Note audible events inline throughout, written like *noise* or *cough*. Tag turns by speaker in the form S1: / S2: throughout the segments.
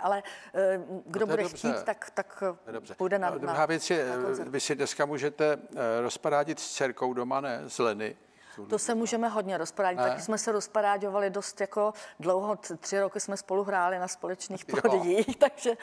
S1: Ale eh, kdo
S2: je
S1: bude
S2: dobře.
S1: chtít, tak, tak
S2: Dobře.
S1: půjde na,
S2: No,
S1: na
S2: druhá věc je,
S1: na koncert.
S2: vy si dneska můžete eh, rozparádit s dcerkou doma, ne? Z Leny.
S1: To se můžeme hodně rozpadádět.
S2: Ne?
S1: Taky jsme se rozpadáďovali dost jako dlouho, tři roky jsme spolu hráli na společných *laughs*
S2: Jo.
S1: podích, *laughs* takže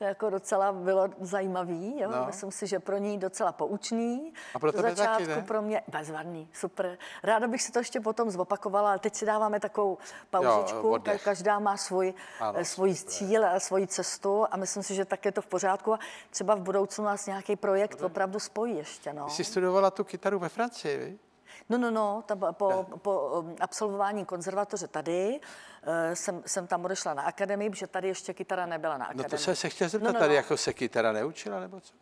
S1: jako docela bylo zajímavý. Jo?
S2: No.
S1: Myslím si, že pro ní docela poučný.
S2: A pro tebe taky,
S1: začátku
S2: ne?
S1: pro mě bezvadný, super. Ráda bych si to ještě potom zopakovala, ale teď si dáváme takovou pauzičku.
S2: oddech.
S1: Ka- Každá má svůj,
S2: Ano,
S1: eh, svůj
S2: super.
S1: cíl a svoji cestu a myslím si, že tak je to v pořádku. A třeba v budoucnu nás nějaký projekt opravdu spojí ještě. No.
S2: Jsi studovala tu kytaru ve Francii, vi?
S1: No, no, no, tam po, po um, absolvování konzervatoře tady eh, jsem, jsem tam odešla na akademii, protože tady ještě kytara nebyla na
S2: No
S1: akademii.
S2: to jsem se chtěl zeptat,
S1: No, no,
S2: tady
S1: no.
S2: jako se kytara neučila, nebo co?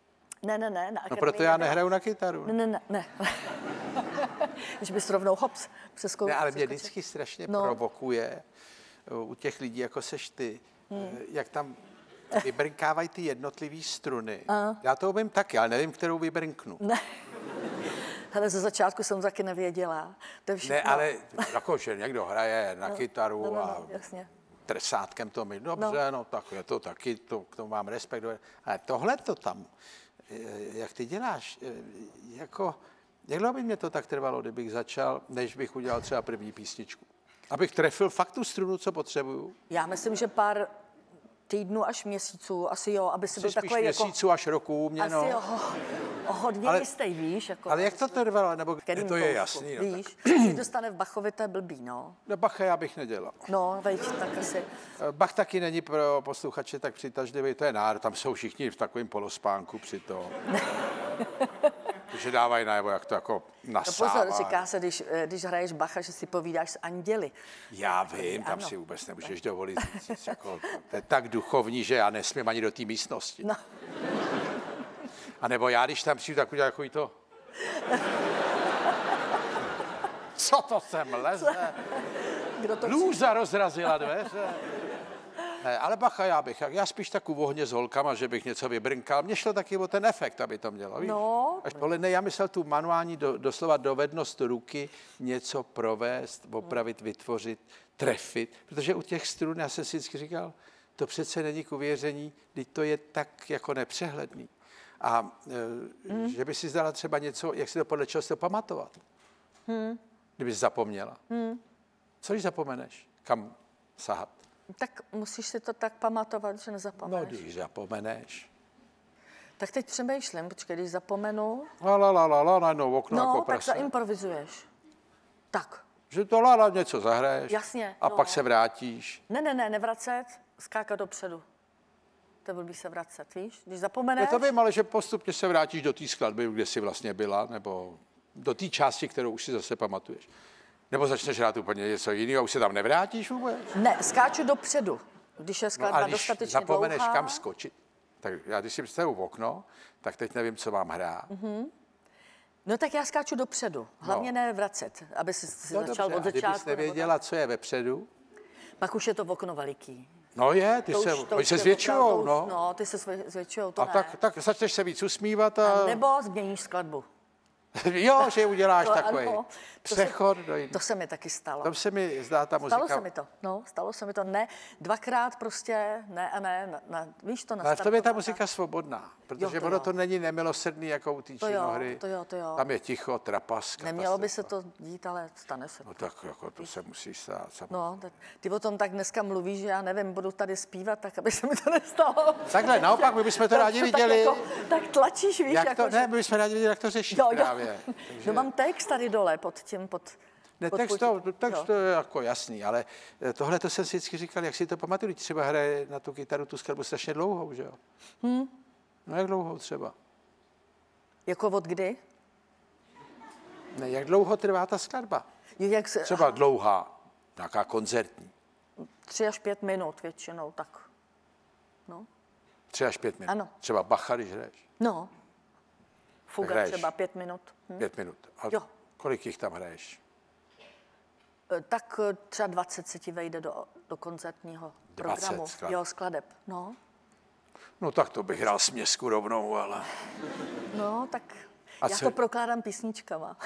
S1: Ne, ne, ne, na
S2: No proto já nehraju na kytaru.
S1: Ne, ne, ne, ne. *laughs* Že bys rovnou hops přeskou,
S2: Ne, ale mě vždycky strašně
S1: No.
S2: provokuje uh, u těch lidí, jako seš ty,
S1: Hmm.
S2: eh, jak tam vybrnkávají ty jednotlivé struny. Já to umím taky, ale nevím, kterou vybrnknu.
S1: Ne. Hele, ze začátku jsem taky nevěděla. To je všechno.
S2: Ne, ale jako, že někdo hraje na kytaru
S1: no, no,
S2: a
S1: no, jasně.
S2: trsátkem to mi, dobře, no. tak je to taky, to, k tomu mám respekt. Ale tohle to tam, eh, jak ty děláš, eh, jako, jak dlouho by mě to tak trvalo, kdybych začal, než bych udělal třeba první písničku? Abych trefil fakt tu strunu, co potřebuju.
S1: Já myslím, že pár týdnů až měsíců, asi jo, aby si byl takový jako...
S2: měsíců až roku u mě,
S1: Asi
S2: no.
S1: jo, o hodně
S2: Ale-
S1: jistý, víš. Jako,
S2: Ale jak to trvalo? Nebo
S1: Kterým
S2: to je jasný. No,
S1: Víš,
S2: tak,
S1: když dostane v Bachovi, to je blbý, no.
S2: no Bacha já bych nedělal.
S1: No, veď, tak asi.
S2: Eh, Bach taky není pro posluchače tak přitažlivý, to je nár, tam jsou všichni v takovém polospánku při tom. že dávají najevo, jak to jako
S1: No
S2: nasává.
S1: pozor, říká se, když, eh, když hraješ Bacha, že si povídáš s anděli.
S2: Já vím, tam
S1: Ano.
S2: si vůbec nemůžeš dovolit říct, jako, to je tak duchovní, že já nesmím ani do té místnosti.
S1: No.
S2: A nebo já, když tam přijdu, tak udělám takový to. *laughs* Co to sem leze?
S1: Kdo to
S2: Lůza rozrazila dveře. Ne, ale bacha, já bych, já spíš tak uvohně s holkama, že bych něco vybrnkal. Mně šlo taky o ten efekt, aby to mělo. Víš?
S1: No.
S2: Až tohle, ne, já myslel tu manuální, do, doslova dovednost ruky něco provést, opravit, vytvořit, trefit. Protože u těch strun, já jsem si vždycky říkal, to přece není k uvěření, teď to je tak jako nepřehledný. A e,
S1: Hmm.
S2: že by si zdala třeba něco, jak si to podle čeho si to pamatovat.
S1: Hmm.
S2: Kdyby jsi zapomněla. Co když zapomeneš? Kam sahat?
S1: Tak musíš si to tak pamatovat, že
S2: No,
S1: nezapomeneš.
S2: když zapomeneš.
S1: Tak teď přemýšlím, počkej, když zapomenu,
S2: La, la, la, la, la, najednou okno
S1: no,
S2: jako
S1: tak
S2: prase.
S1: zaimprovizuješ. Tak,
S2: Že to la, la, něco zahraješ.
S1: Jasně,
S2: A
S1: no.
S2: pak se vrátíš.
S1: ne, ne, ne, nevracet, skákat dopředu. To by se vracet, víš? Když
S2: No
S1: zapomeneš,
S2: to vím, ale že postupně se vrátíš do té skladby, kde jsi vlastně byla, nebo do té části, kterou už si zase pamatuješ. Nebo začneš hrát úplně něco jiného a už se tam nevrátíš vůbec.
S1: ne, skáču dopředu. Když je
S2: No
S1: skladba
S2: a když
S1: dostatečně
S2: zapomeneš,
S1: dlouhá,
S2: kam skočit, tak já když si představu v okno, tak teď nevím, co mám hrát.
S1: No tak já skáču dopředu, hlavně ne vracet, aby si, si
S2: No
S1: začal
S2: dobře,
S1: od
S2: a
S1: začátku. nebo
S2: nevěděla, co je vepředu.
S1: Pak už je to okno veliký.
S2: No je, ty
S1: To
S2: se,
S1: už- to
S2: oni se zvětšujou, no.
S1: No, ty se zvě- zvětšujou, to
S2: A
S1: ne.
S2: tak, tak začneš se víc usmívat a,
S1: A nebo změníš skladbu. *laughs*
S2: jo, že uděláš
S1: To
S2: takový
S1: ano, to se-
S2: přechod do jiný.
S1: To se mi taky stalo.
S2: Tam se mi zdá ta muzika.
S1: Stalo se mi to, no, stalo se mi to. Ne, dvakrát prostě, ne a ne, na, na, víš to,
S2: Ale v tom je ta muzika svobodná, protože
S1: Jo, to
S2: ono
S1: jo.
S2: to není nemilosrdný jako u té
S1: To jo,
S2: činohry.
S1: to jo, to jo.
S2: Tam je ticho, trapaska.
S1: Nemělo by se to dít, ale stane se.
S2: No tak jako to se musí stát. samozřejmě.
S1: No, tak ty o tom tak dneska mluvíš, že já nevím, budu tady zpívat, tak aby se mi to nestalo.
S2: Takhle, *laughs* naopak, my bychom to
S1: Tak
S2: rádi
S1: tak
S2: viděli.
S1: jako- Tak tlačíš, víš,
S2: Jak
S1: jako,
S2: to,
S1: že-
S2: ne, my bychom rádi viděli, jak to řešíš
S1: Jo, jo.
S2: právě. *laughs*
S1: No mám text tady dole pod tím, pod...
S2: Ne, text to, text to je jako jasný, ale eh, tohle to jsem si vždycky říkal, jak si to pamatuju, třeba hraje na tu kytaru tu skladbu strašně dlouhou, že jo?
S1: Hmm.
S2: No jak dlouhou třeba?
S1: Jako od kdy?
S2: Ne, jak dlouho trvá ta skladba?
S1: Jak se,
S2: Třeba dlouhá, nějaká koncertní,
S1: tři až pět minut většinou, tak. No.
S2: tři až pět minut.
S1: Ano.
S2: Třeba Bacha, když hraješ,
S1: No. Fuga
S2: hraješ.
S1: třeba pět minut. Hm?
S2: pět minut. A
S1: Jo.
S2: kolik jich tam hraješ?
S1: E, Tak e, třeba 20 se ti vejde do, do koncertního
S2: 20
S1: programu.
S2: skladeb.
S1: Jo, skladeb. No.
S2: No tak to bych hrál směsku rovnou, ale...
S1: no, tak A Já co... to prokládám písničkama.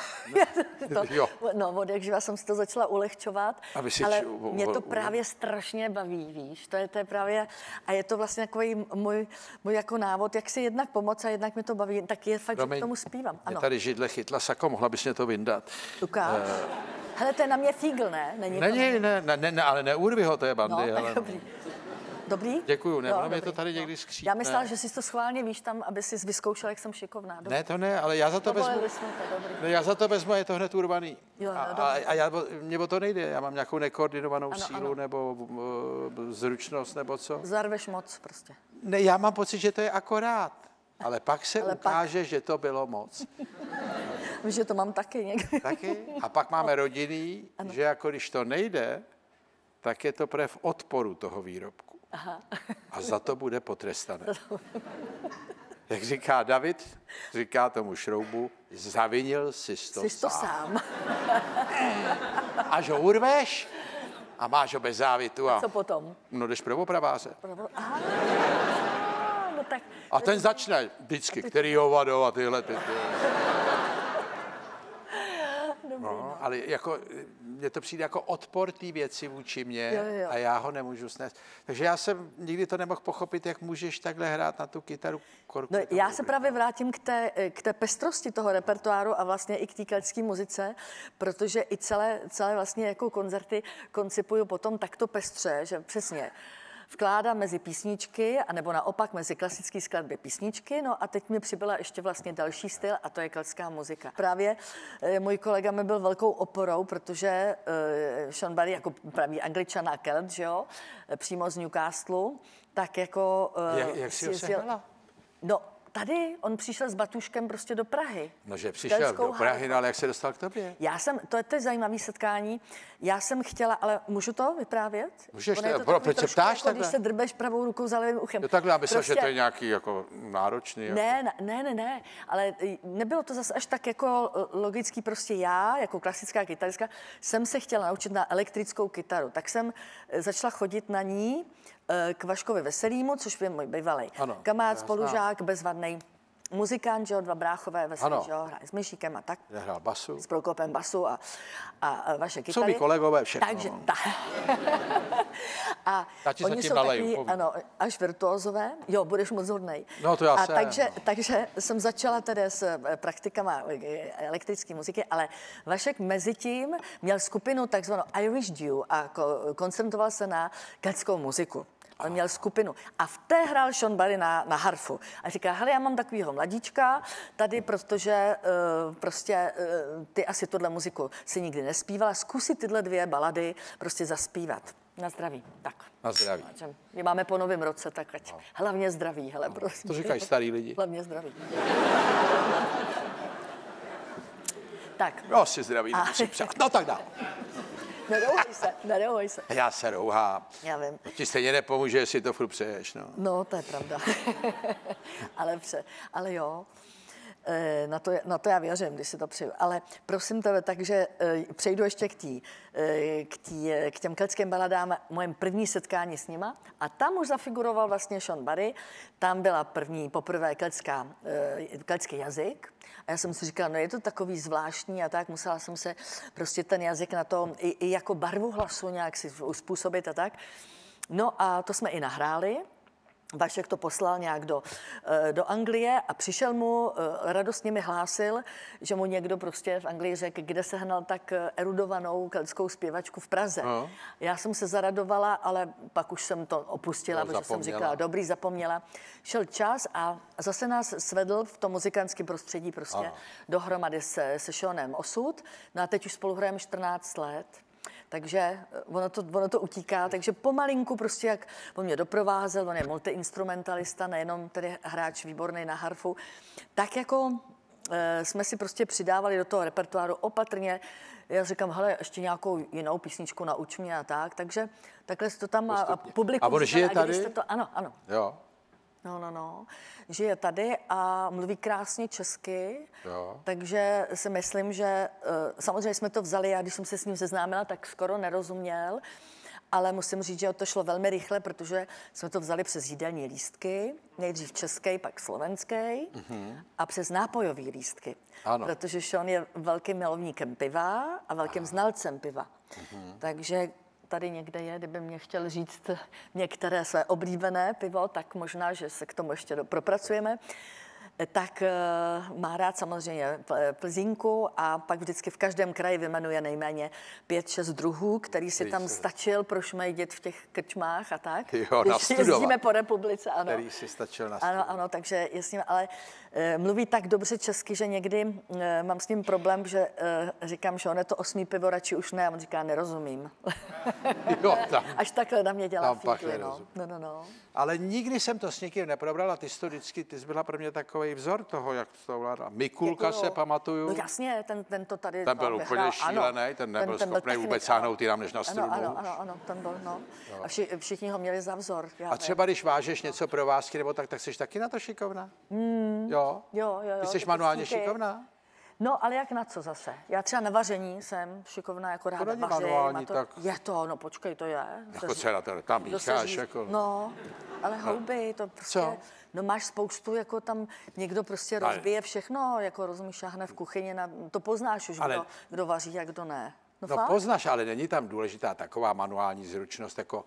S1: No, *laughs* to,
S2: jo.
S1: No, živa jsem si to začala ulehčovat, Aby si ale či... mě to právě strašně baví, víš, to je, to je právě, a je to vlastně takový můj, můj jako návod, jak si jednak pomoct a jednak mi to baví, tak je fakt, Promiň, že k tomu zpívám.
S2: Ano. Mě tady židle chytla sako, mohla bys mě to vyndat.
S1: Ukáž. Uh... Hele, to je na mě fígl, ne?
S2: Není, Není ne, ne, ne, ale neurvi ho, to je bandy. No, ale... dobrý.
S1: Dobrý?
S2: Děkuju, ne, ono to tady někdy skřípne.
S1: Já myslela, že jsi to schválně víš tam, aby si vyzkoušel, jak jsem šikovná.
S2: Dobrý. Ne, to ne, ale já za to vezmu. Jsme to, dobrý. Ne, já za to vezmu, je to hned urvaný. Jo, a, a, a já, mě o to nejde, já mám nějakou nekoordinovanou ano, sílu ano. nebo uh, zručnost nebo co.
S1: Zarveš moc prostě.
S2: Ne, já mám pocit, že to je akorát. Ale pak se *laughs* ale ukáže, pak... že to bylo moc.
S1: Víš, *laughs* že to mám taky někdy.
S2: Taky? A *laughs* pak máme rodiny, že jako když to nejde, tak je to v odporu toho výrobku. Aha. A *laughs* za to bude potrestané. Jak říká David, říká tomu šroubu, zavinil si to
S1: Jsi to sám. *laughs*
S2: Až ho urveš a máš ho bez závitu. A
S1: co potom?
S2: No jdeš prvopraváře.
S1: Aha. No tak...
S2: A ten začne vždycky, který hovado a tyhle ty. ty. Ale jako mně to přijde jako odpor té věci vůči mě jo, jo. a já ho nemůžu snést. Takže já jsem nikdy to nemohl pochopit, jak můžeš takhle hrát na tu kytaru. Korku,
S1: no, já se právě vrátím k té, k té pestrosti toho repertoáru a vlastně i k té keltské muzice, protože i celé, celé vlastně jako koncerty koncipuju potom takto pestře, že přesně vkládám mezi písničky, anebo naopak mezi klasické skladby písničky. No a teď mi přibyla ještě vlastně další styl a to je keltská muzika. Právě e, můj kolega mi byl velkou oporou, protože e, Sean Barry jako pravý angličan a kelt, že jo, eh, přímo z Newcastle, tak jako...
S2: E, jak, jak si ho
S1: No, Tady on přišel s Batuškem prostě do Prahy.
S2: No, že přišel do Prahy, no, ale jak se dostal k tobě?
S1: Já jsem, to je, to je zajímavé setkání, já jsem chtěla, ale můžu to vyprávět?
S2: Můžeš, to, to proč se ptáš
S1: jako, Když se drbeš pravou rukou za levým uchem.
S2: Jo, takhle, já myslím, prostě... že to je nějaký jako náročný.
S1: Jako... Ne, ne, ne, ne, ale nebylo to zase až tak jako logický, prostě já, jako klasická kytaristka, jsem se chtěla naučit na elektrickou kytaru, tak jsem e, začala chodit na ní, k Vaškovi Veselýmu, což je můj bývalý kamarád, spolužák, bezvadný muzikant, že jo, dva bráchové veselý, že jo, hraje s Myšíkem a tak.
S2: Hrál basu.
S1: S Prokopem basu a, a, vaše kytary.
S2: Jsou mi kolegové všechno.
S1: Takže,
S2: no.
S1: ta. *laughs* a Tati oni jsou takový, ano, až virtuózové. Jo, budeš moc hodnej.
S2: No to já
S1: a
S2: jsem.
S1: Takže, takže jsem začala tedy s eh, praktikama eh, elektrické muziky, ale Vašek mezi tím měl skupinu takzvanou Irish Dew a koncentroval se na keltskou muziku. On měl skupinu. A v té hrál Sean Barry na, na harfu. A říká, hele, já mám takovýho mladíčka tady, protože uh, prostě uh, ty asi tohle muziku si nikdy nespívala. Zkusit tyhle dvě balady prostě zaspívat. Na zdraví. Tak.
S2: Na zdraví.
S1: My máme po novém roce, tak ať no. hlavně zdraví, hele, no.
S2: prosím. To říkají starý lidi.
S1: Hlavně zdraví. *laughs* tak.
S2: Jo, si zdraví, a... No tak dál.
S1: Nerouhej se, nerouhej se.
S2: Já se rouhám.
S1: Já vím.
S2: Ti stejně nepomůže, jestli to furt přeješ, no.
S1: No, to je pravda. *laughs* ale, pře, ale jo. Eh, na to, na to já věřím, když si to přeju. Ale prosím tebe, takže eh, přejdu ještě k, tý, eh, k, tý, k těm keltským baladám, mojem první setkání s nima. A tam už zafiguroval vlastně Sean Barry. Tam byla první, poprvé keltská, keltský jazyk. A já jsem si říkala, no je to takový zvláštní a tak, musela jsem se prostě ten jazyk na to i, i jako barvu hlasu nějak si uspůsobit a tak. No a to jsme i nahráli. Vašek to poslal nějak do, eh, do Anglie a přišel mu, eh, radostně mi hlásil, že mu někdo prostě v Anglii řekl, kde se hnal tak eh, erudovanou keltskou zpěvačku v Praze. No. Já jsem se zaradovala, ale pak už jsem to opustila, no, protože zapomněla. jsem říkala, dobrý, zapomněla. Šel čas a zase nás svedl v tom muzikantském prostředí prostě ano. dohromady se, se Seanem Osud. No a teď už spolu hrajeme 14 let. Takže eh, ono to, ono to utíká, takže pomalinku prostě, jak on mě doprovázel, on je multiinstrumentalista, nejenom tedy hráč výborný na harfu, tak jako e, jsme si prostě přidávali do toho repertoáru opatrně. Já říkám, hele, ještě nějakou jinou písničku nauč mě a tak, takže takhle to tam a, a publikum...
S2: A on žije tady?
S1: To, ano, ano.
S2: Jo.
S1: No, no, no. Žije tady a mluví krásně česky, jo. takže si myslím, že uh, samozřejmě jsme to vzali, já když jsem se s ním seznámila, tak skoro nerozuměl, ale musím říct, že to šlo velmi rychle, protože jsme to vzali přes jídelní lístky, nejdřív český, pak slovenský mm-hmm. a přes nápojové lístky.
S2: Ano.
S1: Protože Sean je velkým milovníkem piva a velkým znalcem piva. Mm-hmm. Takže tady někde je, kdyby mě chtěl říct některé své oblíbené pivo, tak možná, že se k tomu ještě propracujeme tak eh, má rád samozřejmě plzínku a pak vždycky v každém kraji vymenuje nejméně pět, šest druhů, který si tam stačil prošmejdit v těch krčmách a tak.
S2: Jo,
S1: Když jezdíme po republice, ano.
S2: Který si stačil na
S1: Ano, ano, takže jasně, ale mluví tak dobře česky, že někdy e, mám s ním problém, že e, říkám, že on je to osmý pivo, radši už ne, a on říká, nerozumím. *laughs*
S2: Jo, tam,
S1: Až takhle na mě dělá fíkly, no. no, no, no.
S2: Ale nikdy jsem to s někým neprobral a ty jsi to vždycky, ty jsi byla pro mě takový vzor toho, jak to ovládá. Mikulka
S1: Jako jo.
S2: se pamatuju.
S1: No jasně, ten, ten to tady
S2: Ten byl úplně šílený, ten nebyl
S1: ten byl
S2: schopný vůbec sáhnout jinam než na strunu.
S1: Ano, ano, ano, ano, ten byl, no. A vši, všichni ho měli za vzor. Já
S2: A třeba když vážeš něco pro vásky nebo tak, tak jsi taky na to šikovná?
S1: Hmm.
S2: Jo?
S1: Jo, jo, jo.
S2: Ty jsi
S1: ty
S2: manuálně
S1: písničky.
S2: šikovná?
S1: No, ale jak na co zase? Já třeba na vaření jsem šikovná, jako ráda
S2: není
S1: vařím.
S2: manuální,
S1: to,
S2: tak-
S1: Je to, no počkej, to je.
S2: Jako to, tam mícháš, jako.
S1: No, ale houby, to prostě...
S2: Co?
S1: No máš spoustu, jako tam někdo prostě
S2: Ale-
S1: rozbije všechno, jako rozumíš, šáhne v kuchyni, na, to poznáš už,
S2: Ale-
S1: kdo, kdo vaří a kdo ne. No,
S2: No
S1: fakt?
S2: poznáš, ale není tam důležitá taková manuální zručnost, jako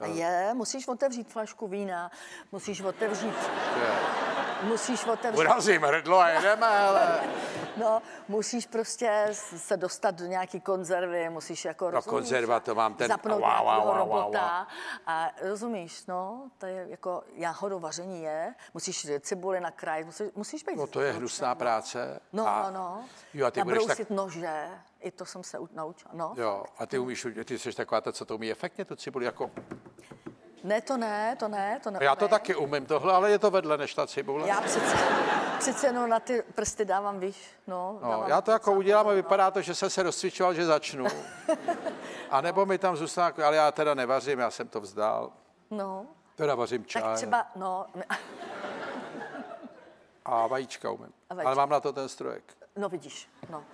S1: A je, musíš otevřít flašku vína, musíš otevřít,
S2: je,
S1: musíš otevřít,
S2: urazím hrdlo a jedeme, ale *laughs*
S1: no, musíš prostě se dostat do nějaký konzervy, musíš jako, rozumíš,
S2: konzerva, to mám ten-
S1: zapnout
S2: wow, wow, wow, wow,
S1: robota a rozumíš, no, to je jako jáhodou vaření je, musíš cibuli nakrájet, musíš, musíš být
S2: no to je hnusná práce.
S1: No,
S2: a,
S1: no, no.
S2: Jo, a ty budeš tak,
S1: nože, i to jsem se naučila, no.
S2: jo, a ty umíš, ty jsi taková ta, co to umí efektně, tu cibuli, jako,
S1: Ne, to ne, to ne, to ne.
S2: já to taky umím tohle, ale je to vedle než ta cibule.
S1: Já přece, přece jenom na ty prsty dávám, víš, no.
S2: No,
S1: dávám
S2: já to jako udělám a
S1: pozor,
S2: vypadá to, že jsem se rozcvičoval, že začnu. *laughs* A nebo mi tam zůstane, ale já teda nevařím, já jsem to vzdal.
S1: No,
S2: Teda vařím čaj
S1: tak třeba, no,
S2: a vajíčka umím.
S1: A vajíčka.
S2: Ale mám na to ten strojek.
S1: No vidíš, no.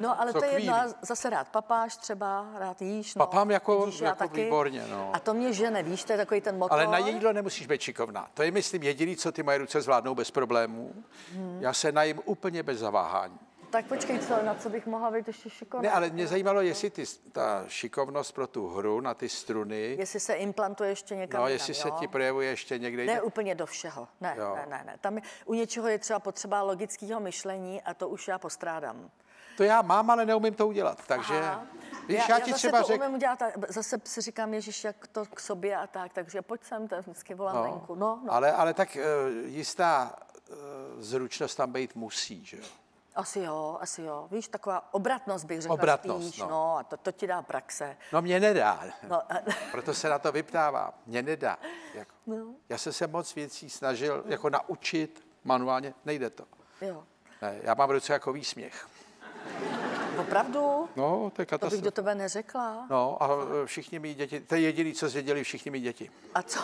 S1: No, ale
S2: Co
S1: to je jedno,
S2: chvíli.
S1: a zase rád papáš třeba, rád jíš, no.
S2: Papám jako-
S1: vidíš,
S2: jako
S1: taky.
S2: výborně, no.
S1: A to mě žene, víš, to je takový ten motor.
S2: Ale na jídlo nemusíš být šikovná. To je, myslím, jediný, co ty moje ruce zvládnou bez problémů.
S1: Hmm.
S2: Já se najím úplně bez zaváhání.
S1: Tak počkej, co, na co bych mohla být ještě šikovná?
S2: Ne, ale mě zajímalo, jestli ty, ta šikovnost pro tu hru na ty struny,
S1: Jestli se implantuje ještě někam
S2: no,
S1: jinam,
S2: jestli se
S1: jo?
S2: ti projevuje ještě někde
S1: Ne úplně do všeho. Ne,
S2: Jo.
S1: ne, ne, ne. Tam je, u něčeho je třeba potřeba logického myšlení a to už já postrádám.
S2: To já mám, ale neumím to udělat. Takže,
S1: Aha.
S2: víš,
S1: já,
S2: já, ti
S1: zase
S2: třeba
S1: to
S2: řeknu,
S1: umím udělat, zase si říkám, Ježíš, jak to k sobě a tak, takže pojď sem, to vždycky volám no. venku. No, no.
S2: ale, ale tak uh, jistá uh, zručnost tam být musí, že jo.
S1: Asi jo, asi jo. Víš, taková obratnost bych řekla
S2: Obratnost,
S1: spíš,
S2: no.
S1: no. a to, to ti dá praxe.
S2: No mě nedá.
S1: No, a, *laughs*
S2: Proto se na to vyptávám. Mě nedá. Jako,
S1: no,
S2: já jsem se moc věcí snažil jako naučit manuálně, nejde to.
S1: jo.
S2: Ne, já mám ruce jako výsměch.
S1: Opravdu?
S2: No, to je
S1: To bych
S2: katastrofa.
S1: do tebe neřekla.
S2: No a všichni mý děti, to je jediný, co zvěděli všichni mý děti.
S1: A co?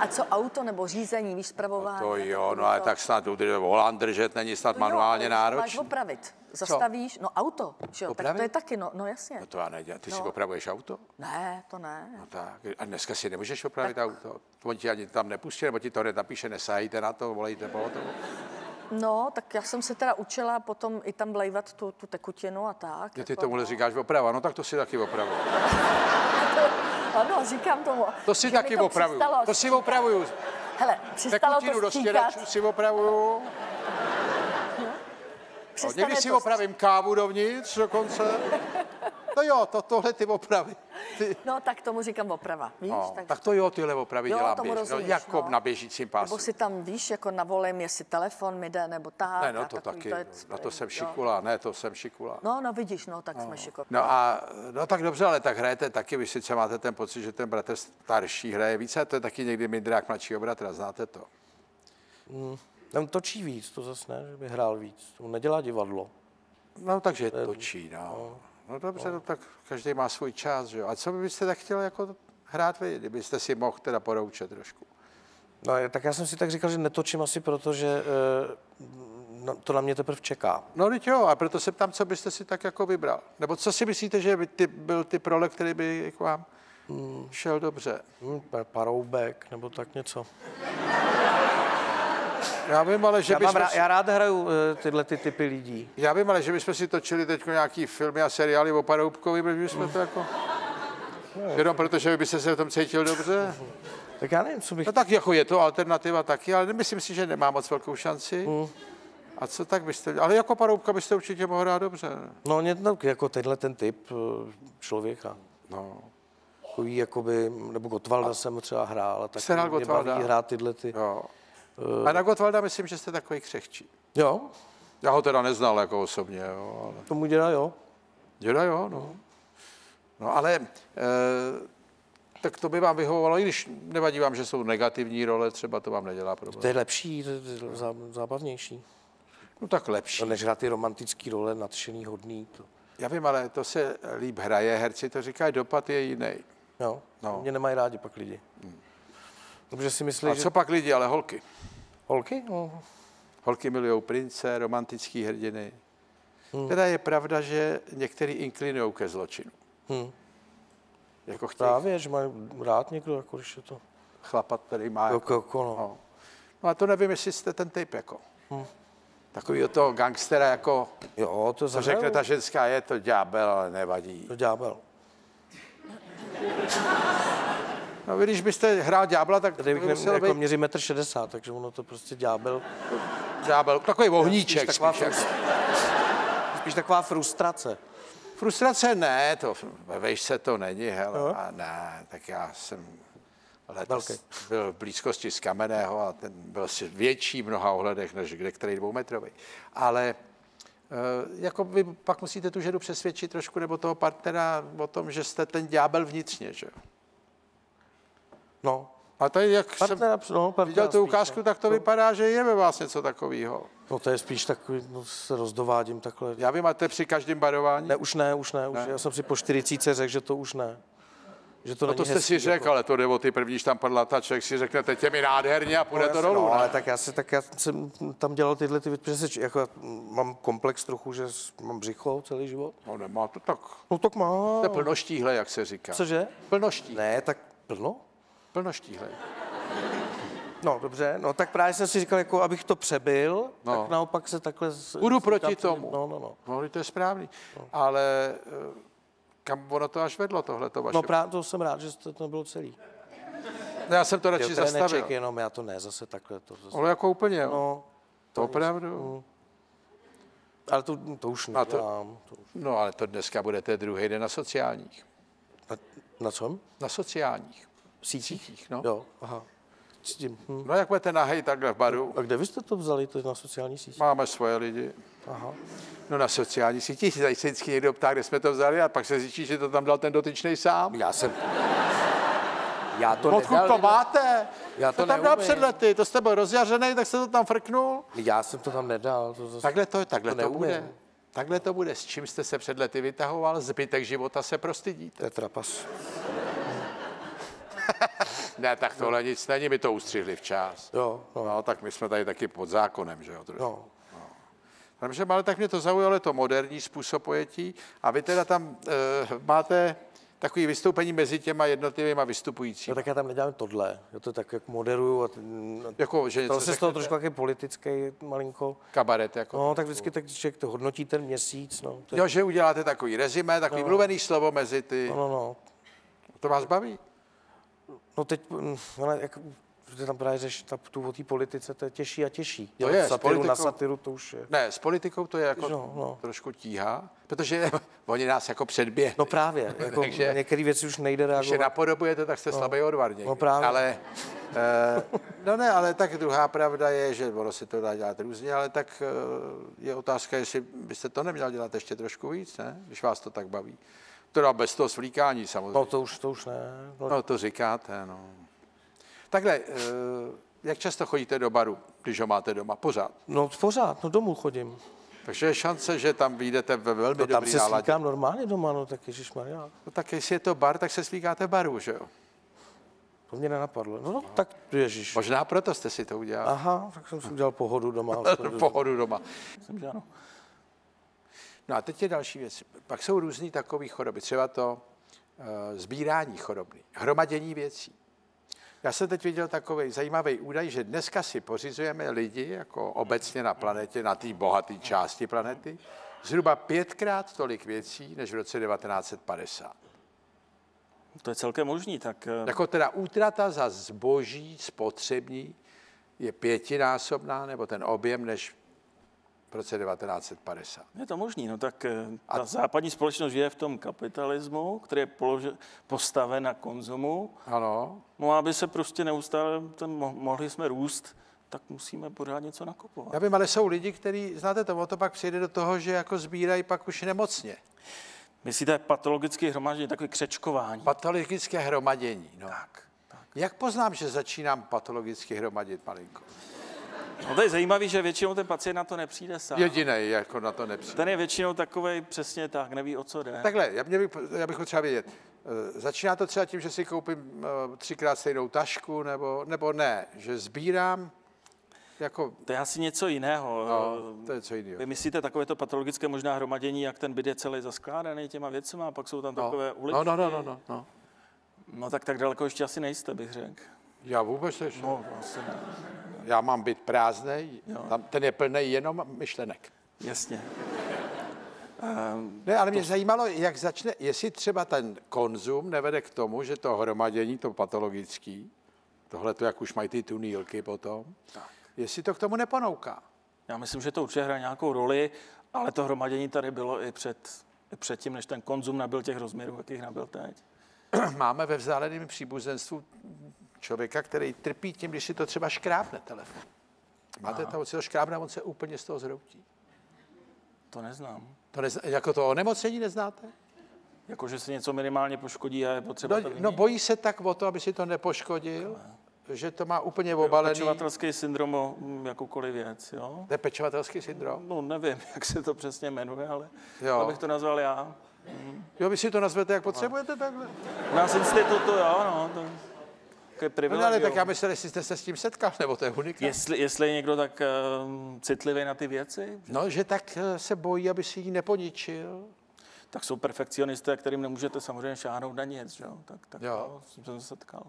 S1: A co auto nebo řízení, víš, zpravování?
S2: To
S1: jako
S2: jo,
S1: to-
S2: no ale tak snad udrž, volant držet není snad
S1: To jo,
S2: manuálně
S1: ale Máš
S2: náročné.
S1: opravit. Zastavíš, no auto, že jo, tak
S2: Opravit?
S1: to je taky, no, no jasně.
S2: No to já nedělám. Ty si
S1: No.
S2: opravuješ auto?
S1: Ne, to ne.
S2: No tak. A dneska si nemůžeš opravit auto. To on ti ani tam nepustí, nebo ti to hned napíše, nesahejte na to, volejte po to.
S1: No, tak já jsem se teda učila potom i tam vlejvat tu, tu tekutinu a tak.
S2: Ty
S1: jako,
S2: tomuhle
S1: no.
S2: říkáš oprava, no tak to si taky opravu. *laughs*
S1: Ano, říkám tomu.
S2: To si taky opravuju.
S1: přestalo-
S2: To si opravuju.
S1: Hele, přestalo
S2: Tekutinu
S1: to
S2: do
S1: stíkat.
S2: stěračů si opravuju. No,
S1: přestane
S2: někdy si
S1: to-
S2: opravím kávu dovnitř dokonce. *laughs* No jo, to, tohle ty opravy. Ty.
S1: No, tak tomu říkám oprava, víš?
S2: No,
S1: tak,
S2: tak to jo, tyhle opravy
S1: Jo,
S2: dělám běžně. No,
S1: rozumíš,
S2: jako
S1: no.
S2: na běžícím pásu.
S1: Nebo si tam, víš, jako navolím, jestli telefon mi jde, nebo tak.
S2: Ne, no
S1: a
S2: to
S1: takový
S2: taky,
S1: je-
S2: na to jsem
S1: jo.
S2: šikula, ne, to jsem šikula.
S1: No, no vidíš, no, tak jsme šikovní.
S2: No a, no tak dobře, ale tak hrajete taky, vy sice máte ten pocit, že ten bratr starší hraje více, a to je taky někdy Mindrák mladšího bratra, znáte to?
S3: Tam točí víc, to zase ne, že by hrál víc. On nedělá divadlo.
S2: No takže točí, no. No dobře, no. tak každý má svůj čas, že jo. A co byste tak chtěl jako hrát vy, kdybyste si mohl teda poroučet trošku?
S3: No, tak já jsem si tak říkal, že netočím asi proto, že na- to na mě teprve čeká.
S2: No teď jo, a proto se ptám, co byste si tak jako vybral. Nebo co si myslíte, že by ty, byl ty prolek, který by k vám šel dobře.
S3: Hm, pa- paroubek nebo tak něco.
S2: Já vím, ale že
S3: Já, mám
S2: bychom
S3: rá,
S2: si,
S3: já rád hraju eh, tyhle ty typy lidí.
S2: já vím, ale že bychom si točili teď nějaký filmy a seriály o Paroubkovi, protože bychom to jako... Jenom protože by se se v tom cítil dobře.
S3: Tak já nevím, co bych...
S2: No tak jako je to alternativa taky, ale myslím si, že nemá moc velkou šanci. A co tak byste, ale jako Paroubka byste určitě mohl hrát dobře.
S3: No, no, jako tenhle ten typ eh, člověka.
S2: No.
S3: Takový, jakoby, nebo Gottwalda jsem třeba hrál. Tak
S2: Jste hrál
S3: baví hrát tyhle ty.
S2: Jo. A na Gottwalda myslím, že jste takový křehčí.
S3: Jo,
S2: Já ho teda neznal jako osobně, jo, ale...
S3: tomu dělá, jo.
S2: Děda jo, no. No ale, e, tak to by vám vyhovovalo, i když nevadí vám, že jsou negativní role, třeba to vám nedělá
S3: To
S2: problém.
S3: je lepší, to je zá- zábavnější.
S2: No tak lepší.
S3: To než hrát ty romantický role, nadšený, hodný. To.
S2: Já vím, ale to se líp hraje, herci to říkají, dopad je jiný.
S3: Jo,
S2: No.
S3: no. mě nemají rádi pak lidi. Protože si myslí,
S2: A
S3: že...
S2: co pak lidi, ale holky?
S3: Holky? No.
S2: Holky milují prince, romantický hrdiny. Teda je pravda, že některý inklinují ke zločinu.
S3: Hm.
S2: Jako chtějí
S3: Právě, že mají rád někdo, jako když je to...
S2: chlapat, který má... Jako,
S3: Jako, jako, no.
S2: no. no a to nevím, jestli jste ten typ jako. Takový toho gangstera jako,
S3: Jo, to
S2: co
S3: zahraju.
S2: řekne ta ženská, je to ďábel, ale nevadí.
S3: To ďábel. *laughs*
S2: No vy, když byste hrál ďábla, tak
S3: Tady
S2: by
S3: bych
S2: musel
S3: jako
S2: být
S3: měří 1,60 m, takže ono to prostě ďábel.
S2: ďábel, takový ohníček
S3: Spíš taková,
S2: spíš.
S3: spíš taková frustrace.
S2: Frustrace ne, to ve vejšce to není, hele, a ne, tak já jsem letos
S3: Velký.
S2: byl v blízkosti z Kamenného a ten byl si větší v mnoha ohledech, než kde který dvoumetrový. Ale eh, jako vy pak musíte tu ženu přesvědčit trošku, nebo toho partnera o tom, že jste ten ďábel vnitřně, že jo.
S3: No,
S2: A tady, jak jsem
S3: no,
S2: viděl tu ukázku,
S3: no.
S2: tak to vypadá, že je ve vás něco takového.
S3: No to je spíš takový, no, se rozdovádím takhle.
S2: Já vím, a to je při každém barování.
S3: Ne, už ne, už ne, už, já jsem si po 40 řekl, že to už ne. Že to
S2: No to jste
S3: hezký,
S2: si řekl,
S3: jako.
S2: ale to jde o ty první, když tam padla ta, člověk si řekne, teď je mi nádherně a půjde to dolů.
S3: No,
S2: ne?
S3: ale tak já, si, tak já jsem tam dělal tyhle ty věci, jako já mám komplex trochu, že mám břicho celý život.
S2: No nemá to tak.
S3: No tak má.
S2: To je plnoštíhle, jak se říká.
S3: Cože?
S2: Plnoští.
S3: Ne, tak plno?
S2: Plnoštíhle.
S3: No dobře, no tak právě jsem si říkal, jako abych to přebyl,
S2: No.
S3: no. tak naopak se takhle...
S2: Budu proti
S3: že-
S2: tomu.
S3: No, no, no.
S2: No, to je správný. Ale eh, kam ono to až vedlo, tohle to vaše?
S3: No právě to jsem rád, že to, to bylo celý.
S2: No, já jsem to
S3: Jo,
S2: radši zastavil.
S3: treneček jenom, já to ne, zase takhle. To, zase.
S2: Ale jako úplně, jo.
S3: No,
S2: to opravdu.
S3: ale to, to už
S2: A to-
S3: nedělám. To...
S2: No, ale to dneska budete druhý den na sociálních.
S3: Na, na čem?
S2: Na sociálních.
S3: Sítích?
S2: Sítích, no.
S3: Jo, aha. Cítím. Hm.
S2: No, jak budete nahej takhle v baru,
S3: A kde vy jste to vzali, to je na sociální síti?
S2: máme svoje lidi.
S3: Aha.
S2: No na sociální tady se vždycky někdo ptá, kde jsme to vzali a pak se zjistí, že to tam dal ten dotyčný sám.
S3: Já jsem... Já to
S2: Odkud
S3: nedal,
S2: to máte?
S3: Já to
S2: to tam dal před lety, to jste byl rozjařený, tak jste to tam frknul.
S3: Já jsem to tam nedal. To zase...
S2: Takhle to, takhle
S3: To
S2: to, bude. Takhle to bude. S čím jste se před lety vytahoval, zbytek života se prostydíte.
S3: To je trapas. *laughs*
S2: Ne, tak tohle nic není, my to ustřihli včas.
S3: Jo, no.
S2: No, tak my jsme tady taky pod zákonem, že jo. trošku.
S3: no.
S2: Takže, ale tak mě to zaujalo, to moderní způsob pojetí. A vy teda tam e, máte takové vystoupení mezi těma jednotlivými
S3: No,
S2: vystupujícími.
S3: tak já tam nedělám tohle. Já to tak jak moderuju a
S2: Jako, že něco
S3: to se z toho trošku taky politický malinko.
S2: kabaret. Jako.
S3: No, tak vždycky tak člověk to hodnotí ten měsíc, no. To je,
S2: Jo, že uděláte takový rezime, takový no. mluvený slovo mezi ty.
S3: no, no, no.
S2: To vás baví?
S3: No teď, mm, ale jak, že tam právě řeš ta, tu o té politice, to je těžší a těžší.
S2: To je, s
S3: satiru na
S2: politikou-
S3: satiru, to už je.
S2: Ne, s politikou to je jako
S3: No, no.
S2: trošku tíha, protože *laughs* oni nás jako předběhli.
S3: No právě, *laughs* jako
S2: Takže-
S3: na některé věci už nejde
S2: Když je
S3: reagovat.
S2: napodobujete, tak jste no. slabý odvar někdy.
S3: No právě.
S2: Ale, eh, no ne, ale tak druhá pravda je, že ono si to dá dělat různě, ale tak eh, je otázka, jestli byste to neměl dělat ještě trošku víc, ne? když vás to tak baví. Teda bez toho svlíkání samozřejmě.
S3: No to už, to už ne. No,
S2: No to říkáte, no. Takhle, eh, jak často chodíte do baru, když ho máte doma? Pořád.
S3: no pořád, no domů chodím.
S2: Takže je šance, že tam vyjdete ve velmi
S3: No tam
S2: dobrý
S3: se
S2: náladě.
S3: slíkám normálně doma, no tak ježišmarja.
S2: No tak jestli je to bar, tak se slíkáte baru, že jo?
S3: To mě nenapadlo. No, no tak ježiš.
S2: Možná proto jste si to udělal.
S3: Aha, tak jsem si udělal pohodu doma. *laughs*
S2: Pohodu doma.
S3: Myslím, že ano.
S2: No a teď je další věc. Pak jsou různé takové choroby. Třeba to, uh, sbírání chorobný, hromadění věcí. Já jsem teď viděl takový zajímavý údaj, že dneska si pořizujeme lidi, jako obecně na planetě, na té bohaté části planety, zhruba pětkrát tolik věcí, než v roce 1950.
S4: To je celkem možný, tak... eh,
S2: Jako teda útrata za zboží spotřební je pětinásobná, nebo ten objem, než v roce 1950.
S4: Je to možný, no tak eh, ta A... západní společnost žije v tom kapitalismu, který je položi, postaven na konzumu.
S2: Ano.
S4: No a aby se prostě neustále, ten, mo- mohli jsme růst, tak musíme pořád něco nakupovat.
S2: Já vím, ale jsou lidi, kteří, znáte to, o to pak přijde do toho, že jako sbírají pak už nemocně.
S4: Myslíte patologické hromadění, takové křečkování?
S2: Patologické hromadění. No.
S4: tak, tak.
S2: Jak poznám, že začínám patologicky hromadit malinko?
S4: No to je zajímavé, že většinou ten pacient na to nepřijde sám.
S2: Jediný jako na to nepřijde.
S4: Ten je většinou takový přesně tak, neví, o co jde.
S2: Takhle, já, mě bych, já bych potřeba vědět. eh, Začíná to třeba tím, že si koupím eh, třikrát stejnou tašku, nebo, nebo ne, že sbírám jako,
S4: To je asi něco jiného.
S2: no, to je co jiného.
S4: Vy myslíte takovéto patologické možná hromadění, jak ten byt je celý zaskládaný těma věcma a pak jsou tam takové
S2: No,
S4: uličky?
S2: no, no, no, no, no.
S4: no tak tak daleko ještě asi nejste, bych řekl.
S2: Já vůbec ne.
S4: No, asi ne.
S2: Já mám byt prázdný, tam ten je plný jenom myšlenek.
S4: Jasně. Ehm,
S2: Ne, ale mě zajímalo, jak začne, jestli třeba ten konzum nevede k tomu, že to hromadění, to patologický, tohle to, jak už mají ty tunýlky potom, jestli to k tomu neponouká.
S4: Já myslím, že to určitě hraje nějakou roli, ale to hromadění tady bylo i před, i předtím, než ten konzum nabyl těch rozměrů, jakých nabyl teď. *clears throat*
S2: Máme ve vzdáleném příbuzenstvu člověka, který trpí tím, když si to třeba škrábne telefon. Máte to, on si to škrábne, on se úplně z toho zhroutí.
S4: To neznám.
S2: To nezna, jako to onemocnění neznáte?
S4: Jako, že se něco minimálně poškodí a je potřeba
S2: No,
S4: to
S2: no bojí se tak o to, aby si to nepoškodil, že to má úplně obalený.
S4: Pečovatelský syndrom o mm, jakoukoliv věc, jo?
S2: To je pečovatelský syndrom.
S4: No nevím, *laughs* jak se to přesně jmenuje, ale
S2: Jo.
S4: to bych to nazval já.
S2: Jo, vy si to nazvete, jak potřebujete takhle.
S4: U nás institutu, jo, no, to také
S2: No,
S4: privilegium.
S2: ale tak já myslel, jestli jste se s tím setkal, *laughs* nebo to je unikát.
S4: Jestli, jestli je někdo tak uh, citlivý na ty věci,
S2: No, že tak eh, se bojí, aby si ji neponičil.
S4: tak jsou perfekcionisté, kterým nemůžete samozřejmě šáhnout na nic, že? jo? Tak, tak
S2: Jo.
S4: jo. s tím jsem se setkal.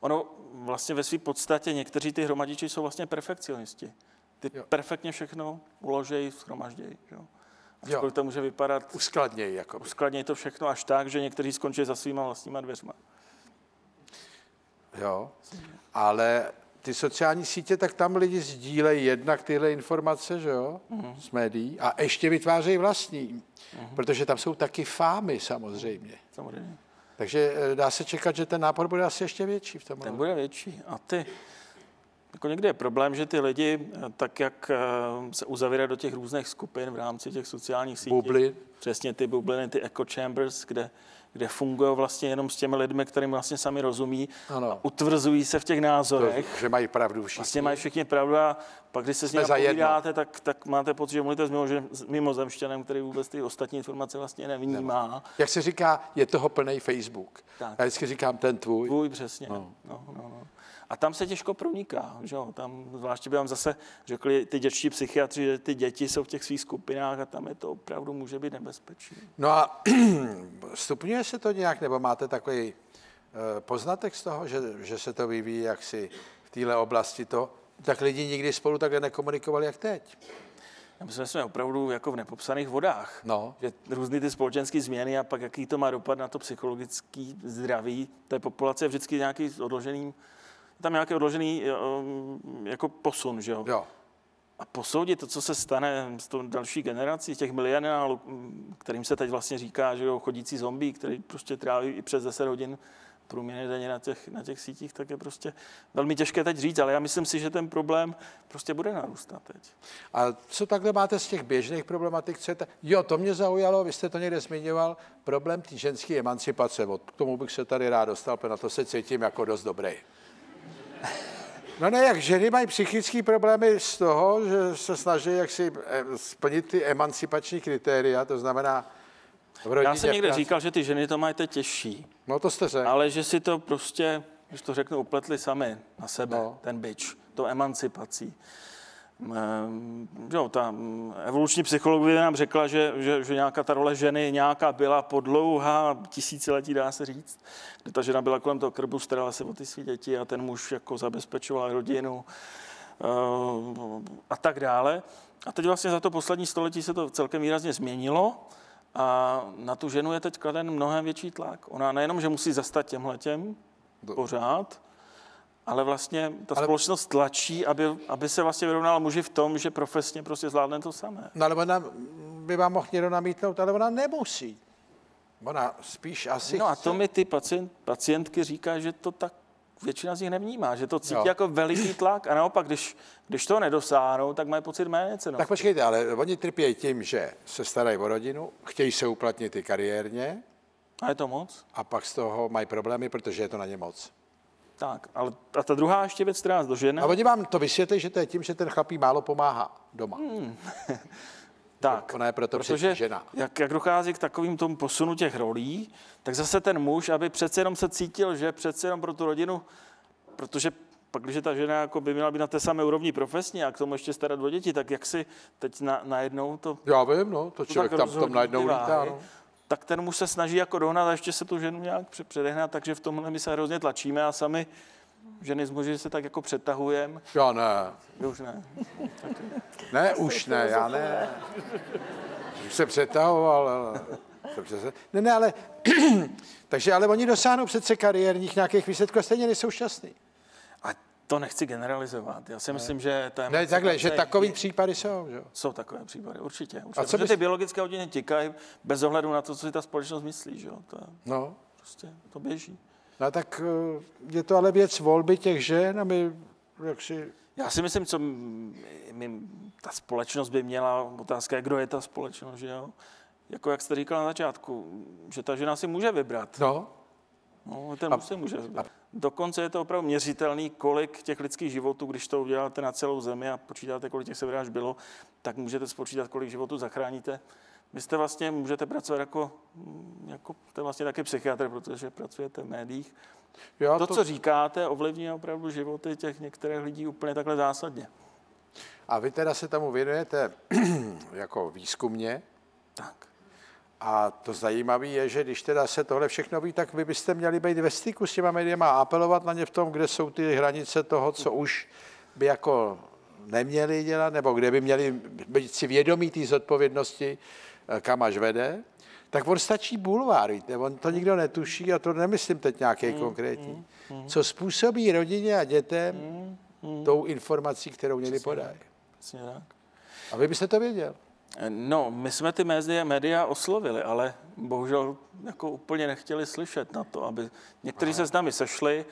S4: Ono vlastně ve své podstatě někteří ty hromadiči jsou vlastně perfekcionisti. Ty
S2: Jo.
S4: perfektně všechno uložejí, schromaždějí. že. Ačkoliv to může vypadat,
S2: Uskladněji, jako.
S4: uskladnějí to všechno až tak, že někteří skončí za svýma vlastníma dveřma.
S2: Jo. Ale ty sociální sítě, tak tam lidi sdílejí jednak tyhle informace, že jo, z médií, a ještě vytvářejí vlastní, protože tam jsou taky fámy samozřejmě.
S4: Samozřejmě.
S2: Takže eh, dá se čekat, že ten nápor bude asi ještě větší v tom.
S4: Ten bude větší. A ty, jako někdy je problém, že ty lidi, eh, tak jak eh, se uzavírají do těch různých skupin v rámci těch sociálních sítí,
S2: Bublin.
S4: přesně ty bubliny, ty echo chambers, kde, kde fungují vlastně jenom s těmi lidmi, kterým vlastně sami rozumí,
S2: Ano.
S4: a utvrzují se v těch
S2: To,
S4: názorech.
S2: že mají pravdu všichni.
S4: Vlastně mají všichni pravdu a pak, když se s nimi povídáte, tak, tak máte pocit, že mluvíte s mimo- s mimozemštěnem, který vůbec ty ostatní informace vlastně nevnímá.
S2: Jak se říká, je toho plný Facebook.
S4: Tak.
S2: Já vždycky říkám ten tvůj.
S4: Tvůj přesně. No. No, no, no. A tam se těžko proniká, že jo? Tam zvláště by vám zase řekli ty dětští psychiatři, že ty děti jsou v těch svých skupinách a tam je to opravdu může být nebezpečné.
S2: No a *clears throat* stupňuje se to nějak, nebo máte takový eh, poznatek z toho, že, že se to vyvíjí jaksi v téhle oblasti to, tak lidi nikdy spolu takhle nekomunikovali, jak teď.
S4: Já myslím, že jsme opravdu jako v nepopsaných vodách.
S2: No.
S4: Že různý ty společenské změny a pak jaký to má dopad na to psychologické zdraví té populace je vždycky nějaký odložený, tam nějaký odložený um, jako posun, že jo?
S2: Jo.
S4: A posoudit to, co se stane s tou další generací, těch milionálů, kterým se teď vlastně říká, že jo, chodící zombie, který prostě tráví i přes 10 hodin průměrně denně na těch, na těch sítích, tak je prostě velmi těžké teď říct, ale já myslím si, že ten problém prostě bude narůstat teď.
S2: A co takhle máte z těch běžných problematik? Co je ta... Jo, to mě zaujalo, vy jste to někde zmiňoval, problém té ženské emancipace. Od k tomu bych se tady rád dostal, protože na to se cítím jako dost dobrý. No ne, jak ženy mají psychické problémy z toho, že se snaží jaksi eh, splnit ty emancipační kritéria, to znamená v rodině,
S4: Já jsem někde
S2: práci.
S4: říkal, že ty ženy to mají teď těžší,
S2: No to jste řekl.
S4: ale že si to prostě, když to řeknu, upletli sami na sebe,
S2: no.
S4: ten byč, to emancipací. Ehm, jo, ta mm, evoluční psychologie nám řekla, že, že, že nějaká ta role ženy nějaká byla po dlouhá tisíciletí, dá se říct, kdy ta žena byla kolem toho krbu, starala se o ty své děti a ten muž jako zabezpečoval rodinu ehm, a tak dále. A teď vlastně za to poslední století se to celkem výrazně změnilo a na tu ženu je teď kladen mnohem větší tlak. Ona nejenom, že musí zastat těmhletěm pořád, ale vlastně ta ale... společnost tlačí, aby, aby se vlastně vyrovnala muži v tom, že profesně prostě zvládne to samé.
S2: No ale ona by vám mohl někdo namítnout, ale ona nemusí. Ona spíš asi
S4: No a to mi ty pacient, pacientky říká, že to tak většina z nich nevnímá, že to cítí jo. jako veliký tlak a naopak, když, když to nedosáhnou, tak mají pocit méně cenosti.
S2: Tak počkejte, ale oni trpějí tím, že se starají o rodinu, chtějí se uplatnit i kariérně.
S4: A je to moc?
S2: A pak z toho mají problémy, protože je to na ně moc.
S4: Tak, ale a ta druhá ještě věc, která nás dožene...
S2: A oni vám to vysvětlí, že to je tím, že ten chlapí málo pomáhá doma. Hmm. *laughs*
S4: tak,
S2: Ona je proto
S4: protože
S2: žena.
S4: Jak, jak dochází k takovým tomu posunu těch rolí, tak zase ten muž, aby přece jenom se cítil, že přece jenom pro tu rodinu, protože pak, když ta žena jako by měla být na té samé úrovni profesně a k tomu ještě starat o děti, tak jak si teď na, najednou to...
S2: Já vím, no, to člověk to tam, tam najednou lítá. No
S4: tak ten muž se snaží jako dohnat a ještě se tu ženu nějak předehnat, takže v tomhle my se hrozně tlačíme a sami ženy z muži se tak jako přetahujeme.
S2: Já ne.
S4: Vy už ne. *laughs*
S2: ne, už ne, já ne. Už se přetahoval, ale... Ne, ne, ale... *clears throat* takže ale oni dosáhnou přece kariérních nějakých výsledků a stejně nejsou šťastní.
S4: To nechci generalizovat. Já si myslím, že
S2: to je... Ne, takhle, že takový je, případy jsou, že?
S4: Jsou takové případy, určitě. určitě. A co bys... ty biologické hodiny tikají bez ohledu na to, co si ta společnost myslí, že jo? To je,
S2: no.
S4: Prostě to běží.
S2: No tak eh, je to ale věc volby těch žen a my jak si...
S4: Já si myslím, co my, ta společnost by měla, otázka je, kdo je ta společnost, že jo? Jako jak jste říkal na začátku, že ta žena si může vybrat.
S2: No.
S4: No, ten a, může vybrat. A Dokonce je to opravdu měřitelný, kolik těch lidských životů, když to uděláte na celou zemi a počítáte, kolik těch sebevraž bylo, tak můžete spočítat, kolik životů zachráníte. Vy jste vlastně, můžete pracovat jako, jako jste vlastně taky psychiatr, protože pracujete v médiích. Já to, to, co říkáte, ovlivní opravdu životy těch některých lidí úplně takhle zásadně.
S2: A vy teda se tomu věnujete *clears throat* jako výzkumně?
S4: Tak.
S2: A to zajímavé je, že když teda se tohle všechno ví, tak vy byste měli být ve styku s těma médiama a apelovat na ně v tom, kde jsou ty hranice toho, co už by jako neměli dělat, nebo kde by měli být si vědomí té zodpovědnosti, eh, kam až vede, tak on stačí bulvár, víte, on to nikdo netuší a to nemyslím teď nějaký mm, konkrétní. Mm, mm. Co způsobí rodině a dětem mm, mm. tou informací, kterou měli podají. A vy byste to věděl.
S4: No, my jsme ty média, média oslovili, ale bohužel jako úplně nechtěli slyšet na to, aby někteří se s námi sešli.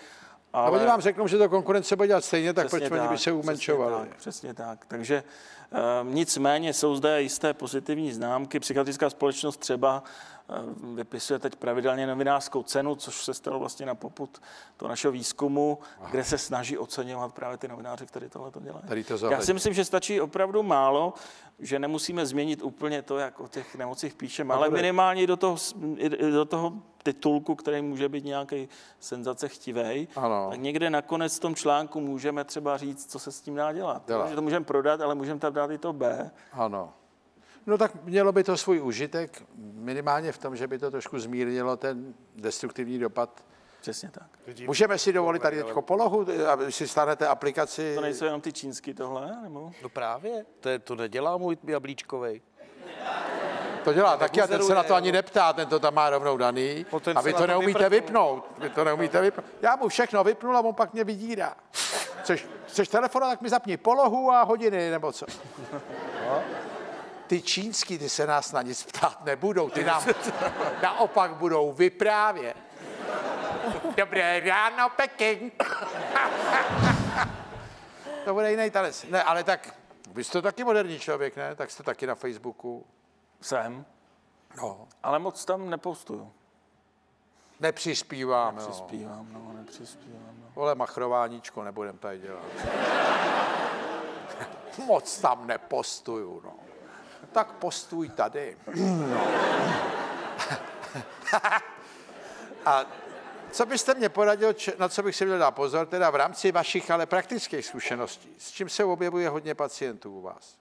S2: Ale... A oni vám řeknou, že to konkurence bude dělat stejně, tak přesně proč tak, oni by se umenčovali?
S4: Přesně tak, přesně tak. Takže uh, nicméně jsou zde jisté pozitivní známky. Psychiatrická společnost třeba Eh, vypisuje teď pravidelně novinářskou cenu, což se stalo vlastně na poput toho našeho výzkumu, Aha. kde se snaží oceňovat právě ty novináři, kteří tohle to dělají.
S2: Tady to
S4: Já si myslím, že stačí opravdu málo, že nemusíme změnit úplně to, jak o těch nemocích píšeme, ale minimálně do toho, do toho titulku, který může být nějaký senzace chtivej, ano. tak někde nakonec v tom článku můžeme třeba říct, co se s tím dá dělat. Dělá. Že to můžeme prodat, ale můžeme tam dát i to B.
S2: Ano. No tak mělo by to svůj užitek, minimálně v tom, že by to trošku zmírnilo ten destruktivní dopad.
S4: Přesně tak.
S2: Můžeme si dovolit tady teď polohu, aby si stanete aplikaci.
S4: To nejsou jenom ty čínský tohle, nebo?
S3: No právě, to, je, to nedělá můj jablíčkovej.
S2: To dělá taky a ten se na to ani neptá, ten to tam má rovnou daný. A vy to neumíte vypnout. Vy to neumíte vypnout. Já mu všechno vypnul a on pak mě vydírá. Chceš, chceš telefon, tak mi zapni polohu a hodiny, nebo co? No ty čínský, ty se nás na nic ptát nebudou, ty nám naopak budou vyprávět. Dobré ráno, Peking. *laughs* to bude jiný tanec. Ne, ale tak, vy jste taky moderní člověk, ne? Tak jste taky na Facebooku.
S4: Jsem.
S2: No.
S4: Ale moc tam nepostuju.
S2: Nepřispívám,
S4: Nepřispívám, jo. no, nepřispívám. No.
S2: Vole, machrováníčko nebudem tady dělat. *laughs* moc tam nepostuju, no tak postuj tady. No. *laughs* a Co byste mě poradil, na co bych si měl dát pozor, teda v rámci vašich ale praktických zkušeností, s čím se objevuje hodně pacientů u vás?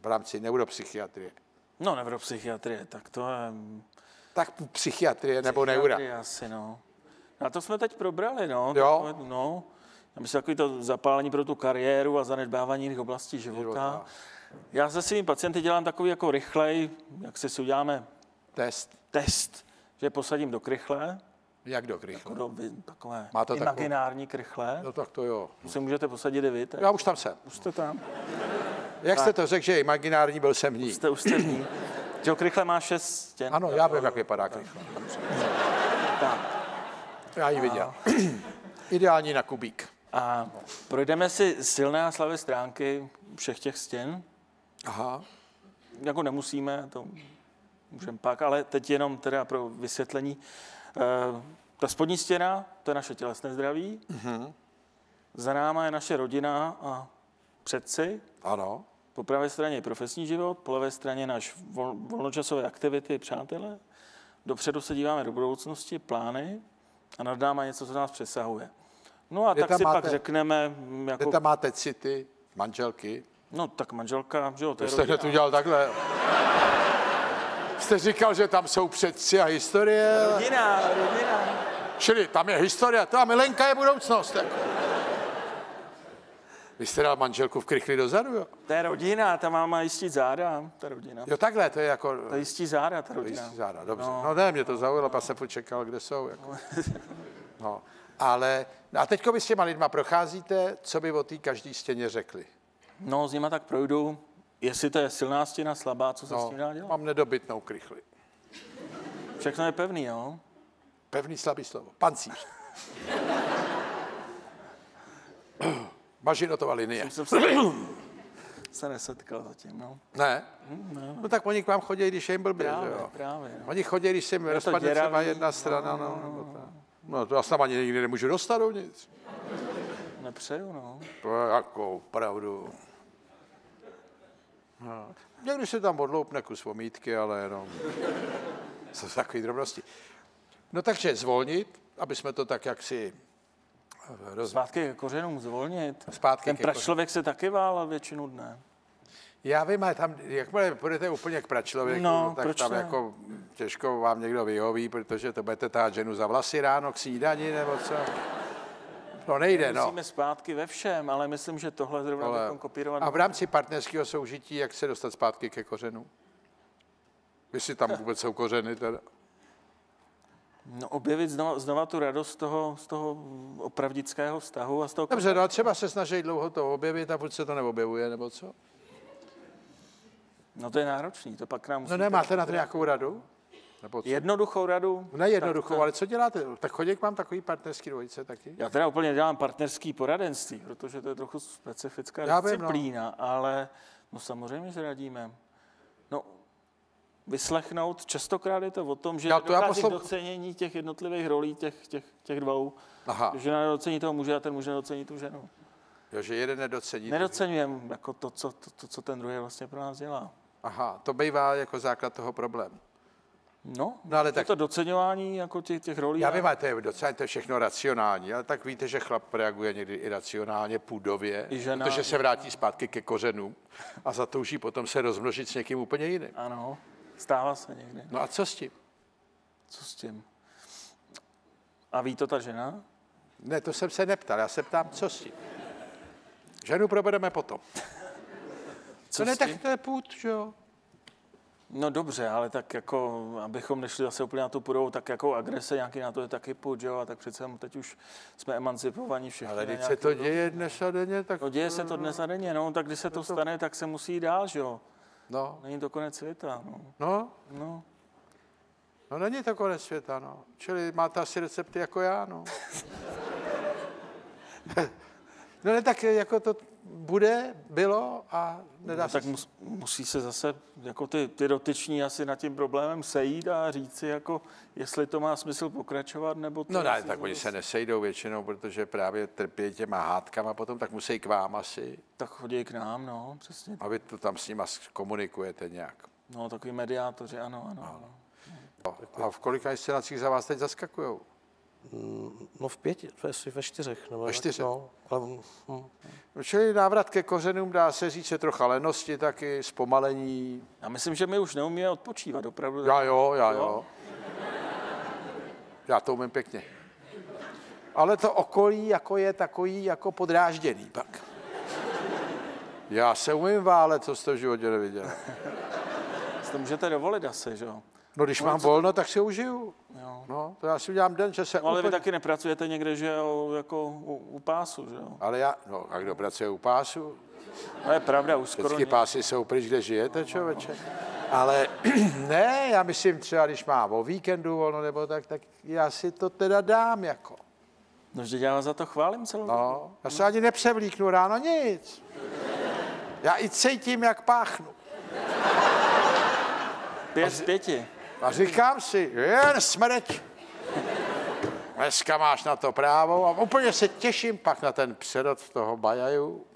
S2: V rámci neuropsychiatrie.
S4: No, neuropsychiatrie, tak to je...
S2: Tak psychiatrie nebo neura.
S4: Psychiatrie asi, no. A to jsme teď probrali, no.
S2: Jo.
S4: Takové, no. Já myslím, takový to zapálení pro tu kariéru a zanedbávání jiných oblastí života.
S2: Života.
S4: Já se svými pacienty dělám takový jako rychlej, jak si si uděláme
S2: Test.
S4: test, že je posadím do krychle,
S2: Jak do krychle?
S4: do vy- takové
S2: Má to takovou-
S4: imaginární krychle.
S2: No tak to jo.
S4: Si můžete posadit i vy, tak
S2: Já už tam jsem.
S4: už jste tam.
S2: Jak jste to řekl, že je imaginární, byl jsem v ní.
S4: Jste, už jste v ní. Že krychle má šest stěn.
S2: Ano, já vím, jak vypadá krychle.
S4: Tak.
S2: Já ji viděl. *clears throat* Ideální na kubík.
S4: A projdeme si silné a slabé stránky všech těch stěn.
S2: Aha.
S4: Jako nemusíme, to můžeme pak, ale teď jenom teda pro vysvětlení. E, ta spodní stěna, to je naše tělesné zdraví.
S2: Mhm.
S4: Za náma je naše rodina a předci.
S2: Ano.
S4: Po pravé straně je profesní život, po levé straně náš vol, volnočasové aktivity, přátelé. Dopředu se díváme do budoucnosti, plány a nad náma něco, co nás přesahuje. No a
S2: Kde
S4: tak si
S2: máte-
S4: pak řekneme, mm,
S2: Kde
S4: jako,
S2: tam máte city, manželky?
S4: No tak manželka, že jo, to
S2: To
S4: je
S2: jste hned udělal takhle. Jste říkal, že tam jsou předci a historie,
S4: Rodina, rodina.
S2: čili tam je historie, to a milenka je budoucnost. Jako. Vy jste dal manželku v krychli dozadu, jo?
S4: To je rodina, ta máma jistí záda, ta rodina.
S2: Jo, takhle, to je jako...
S4: To jistí záda, ta rodina.
S2: Jistý záda, dobře. No. no ne, mě to zaujalo, pak jsem furt čekal, kde jsou. Jako. *laughs* No, ale, no a teďko vy s těma lidma procházíte, co by o té každý stěně řekli.
S4: No, s nima tak projdu, jestli to je silná stěna, slabá, co se s
S2: No,
S4: tím dá dělat.
S2: mám nedobytnou krychli.
S4: Všechno je pevný, jo?
S2: Pevný slabý slovo. Pancíř. *coughs* Mažinotová linie.
S4: Jsem se, *coughs* se nesetkal zatím, no.
S2: Ne? No tak oni k vám chodí, když je jim blbě, že
S4: Právě,
S2: jo?
S4: právě. No.
S2: Oni chodí, když se jim rozpadne třeba jedna strana, no, nebo tak. No to já se tam ani nikdy nemůžu dostat dovnitř.
S4: Nepřeju, no.
S2: To je jako opravdu. No. Někdy se tam odloupne kus vomítky, ale jenom. Jsou takové drobnosti. No takže zvolnit, aby jsme to tak jaksi roz...
S4: Zpátky ke kořenům zvolnit.
S2: Zpátky
S4: Ten pračlověk se taky válel většinu dne.
S2: Já vím, ale tam, jakmile půjdete úplně k pračlověku,
S4: No,
S2: tak
S4: proč
S2: tam
S4: ne?
S2: jako těžko vám někdo vyhoví, protože to budete tát ženu za vlasy ráno k snídani, nebo co? To nejde, no.
S4: Musíme zpátky ve všem, ale myslím, že tohle zrovna
S2: Ale...
S4: bychom kopírovat.
S2: A v rámci partnerského soužití, jak se dostat zpátky ke kořenu? Jestli tam vůbec jsou kořeny, teda.
S4: No, objevit znova, znova tu radost z toho, z toho opravdického vztahu a z toho...
S2: Dobře, no a třeba se snaží dlouho to objevit a furt se to neobjevuje, nebo co?
S4: No to je náročný, to pak nám
S2: No
S4: musíte-
S2: nemáte na to nějakou radu? Nebo co?
S4: Jednoduchou radu?
S2: Ne jednoduchou,
S4: Tak
S2: ale co děláte? Tak chodí k vám takový partnerský dvojice taky?
S4: Já teda úplně dělám partnerský poradenství, protože to je trochu specifická
S2: Já vím, no.
S4: disciplína, ale no samozřejmě, že radíme. No, vyslechnout, častokrát je to o tom, že
S2: Já to já poslouch-
S4: docení těch jednotlivých rolí, těch, těch, těch dvou.
S2: Aha,
S4: Že žena nedocení toho muže a ten muž nedocení tu ženu.
S2: jo, že jeden nedocení.
S4: Nedocenujeme jako to, co, to, to, co ten druhý vlastně pro nás dělá.
S2: Aha, to bývá jako základ toho problému.
S4: No,
S2: No ale
S4: je
S2: tak,
S4: to doceňování jako těch, těch rolí.
S2: já vím, ale to je docela to je všechno racionální, ale tak víte, že chlap reaguje někdy iracionálně, půdově,
S4: I žena.
S2: protože se vrátí zpátky ke kořenům a zatouží potom se rozmnožit s někým úplně jiným.
S4: Ano, stává se někdy.
S2: No a co s tím?
S4: Co s tím? A ví to ta žena?
S2: Ne, to jsem se neptal, já se ptám, co s tím? Ženu probereme potom.
S4: Co
S2: To ne, tak to je půd, že jo?
S4: No dobře, ale tak jako, abychom nešli zase úplně na tu půdovou, tak jako agrese nějaký na to je taky jo? A tak přece teď už jsme emancipovaní všichni.
S2: Ale když se to děje dnes a denně, tak...
S4: No děje se to dnes a denně, no, tak když se to stane, tak se musí dál, že jo?
S2: No,
S4: Není to konec světa, no.
S2: no,
S4: no.
S2: no není to konec světa, no. Čili máte asi recepty jako já, no. *laughs* no ne, tak jako to bude, bylo a nedá
S4: No,
S2: se...
S4: tak mus, musí se zase jako ty, ty dotyční asi nad tím problémem sejít a říct si, jako, jestli to má smysl pokračovat, nebo to
S2: No ne, tak oni se nesejdou většinou, protože právě trpí těma hádkama potom, tak musí k vám asi,
S4: Tak chodí k nám, no, přesně.
S2: a vy to tam s nima komunikujete nějak.
S4: No, takový mediátoři, ano, ano. ano.
S2: A v kolika inscenacích za vás teď zaskakujou?
S3: No v pěti, ve, ve čtyřech. Nebo
S2: Ve čtyřech?
S3: No, ale, hm.
S2: Čili návrat ke kořenům dá se říct, je trocha lenosti taky, zpomalení.
S4: Já myslím, že my už neumíme odpočívat, opravdu.
S2: Já jo, já
S4: Jo?
S2: jo. Já to umím pěkně. Ale to okolí jako je takový jako podrážděný pak. Já se umím válet, co jste v životě neviděl.
S4: To můžete dovolit asi, že jo?
S2: No když mám volno, tak si užiju.
S4: Jo.
S2: No, to já si udělám den, že se
S4: No, ale vy
S2: úplně...
S4: taky nepracujete někde, že jo, jako u, u pásu, že jo?
S2: Ale já, no a kdo pracuje u pásu?
S4: To je pravda, už skoro
S2: Vždycky pásy jsou pryč, kde žijete, člověče. Ale *clears throat* ne, já myslím třeba, když mám o víkendu volno nebo tak, tak já si to teda dám jako.
S4: No, že já vás za to chválím celou dobu.
S2: No, já se ani nepřevlíknu ráno nic. Já i cítím, jak páchnu.
S4: Pět z pěti.
S2: A říkám si, jen smrť. Dneska máš na to právo a úplně se těším pak na ten předot toho bajaju.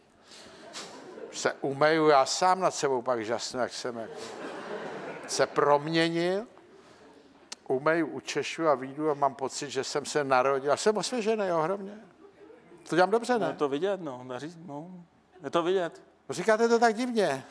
S2: Se umeju, já sám nad sebou pak žasnu, jak jsem se proměnil. Umeju, učešu a výjdu a mám pocit, že jsem se narodil. Já jsem osvěžený ohromně. To dělám dobře,
S4: Je
S2: ne?
S4: to vidět, no, naří, no. Je to vidět.
S2: Říkáte to tak divně.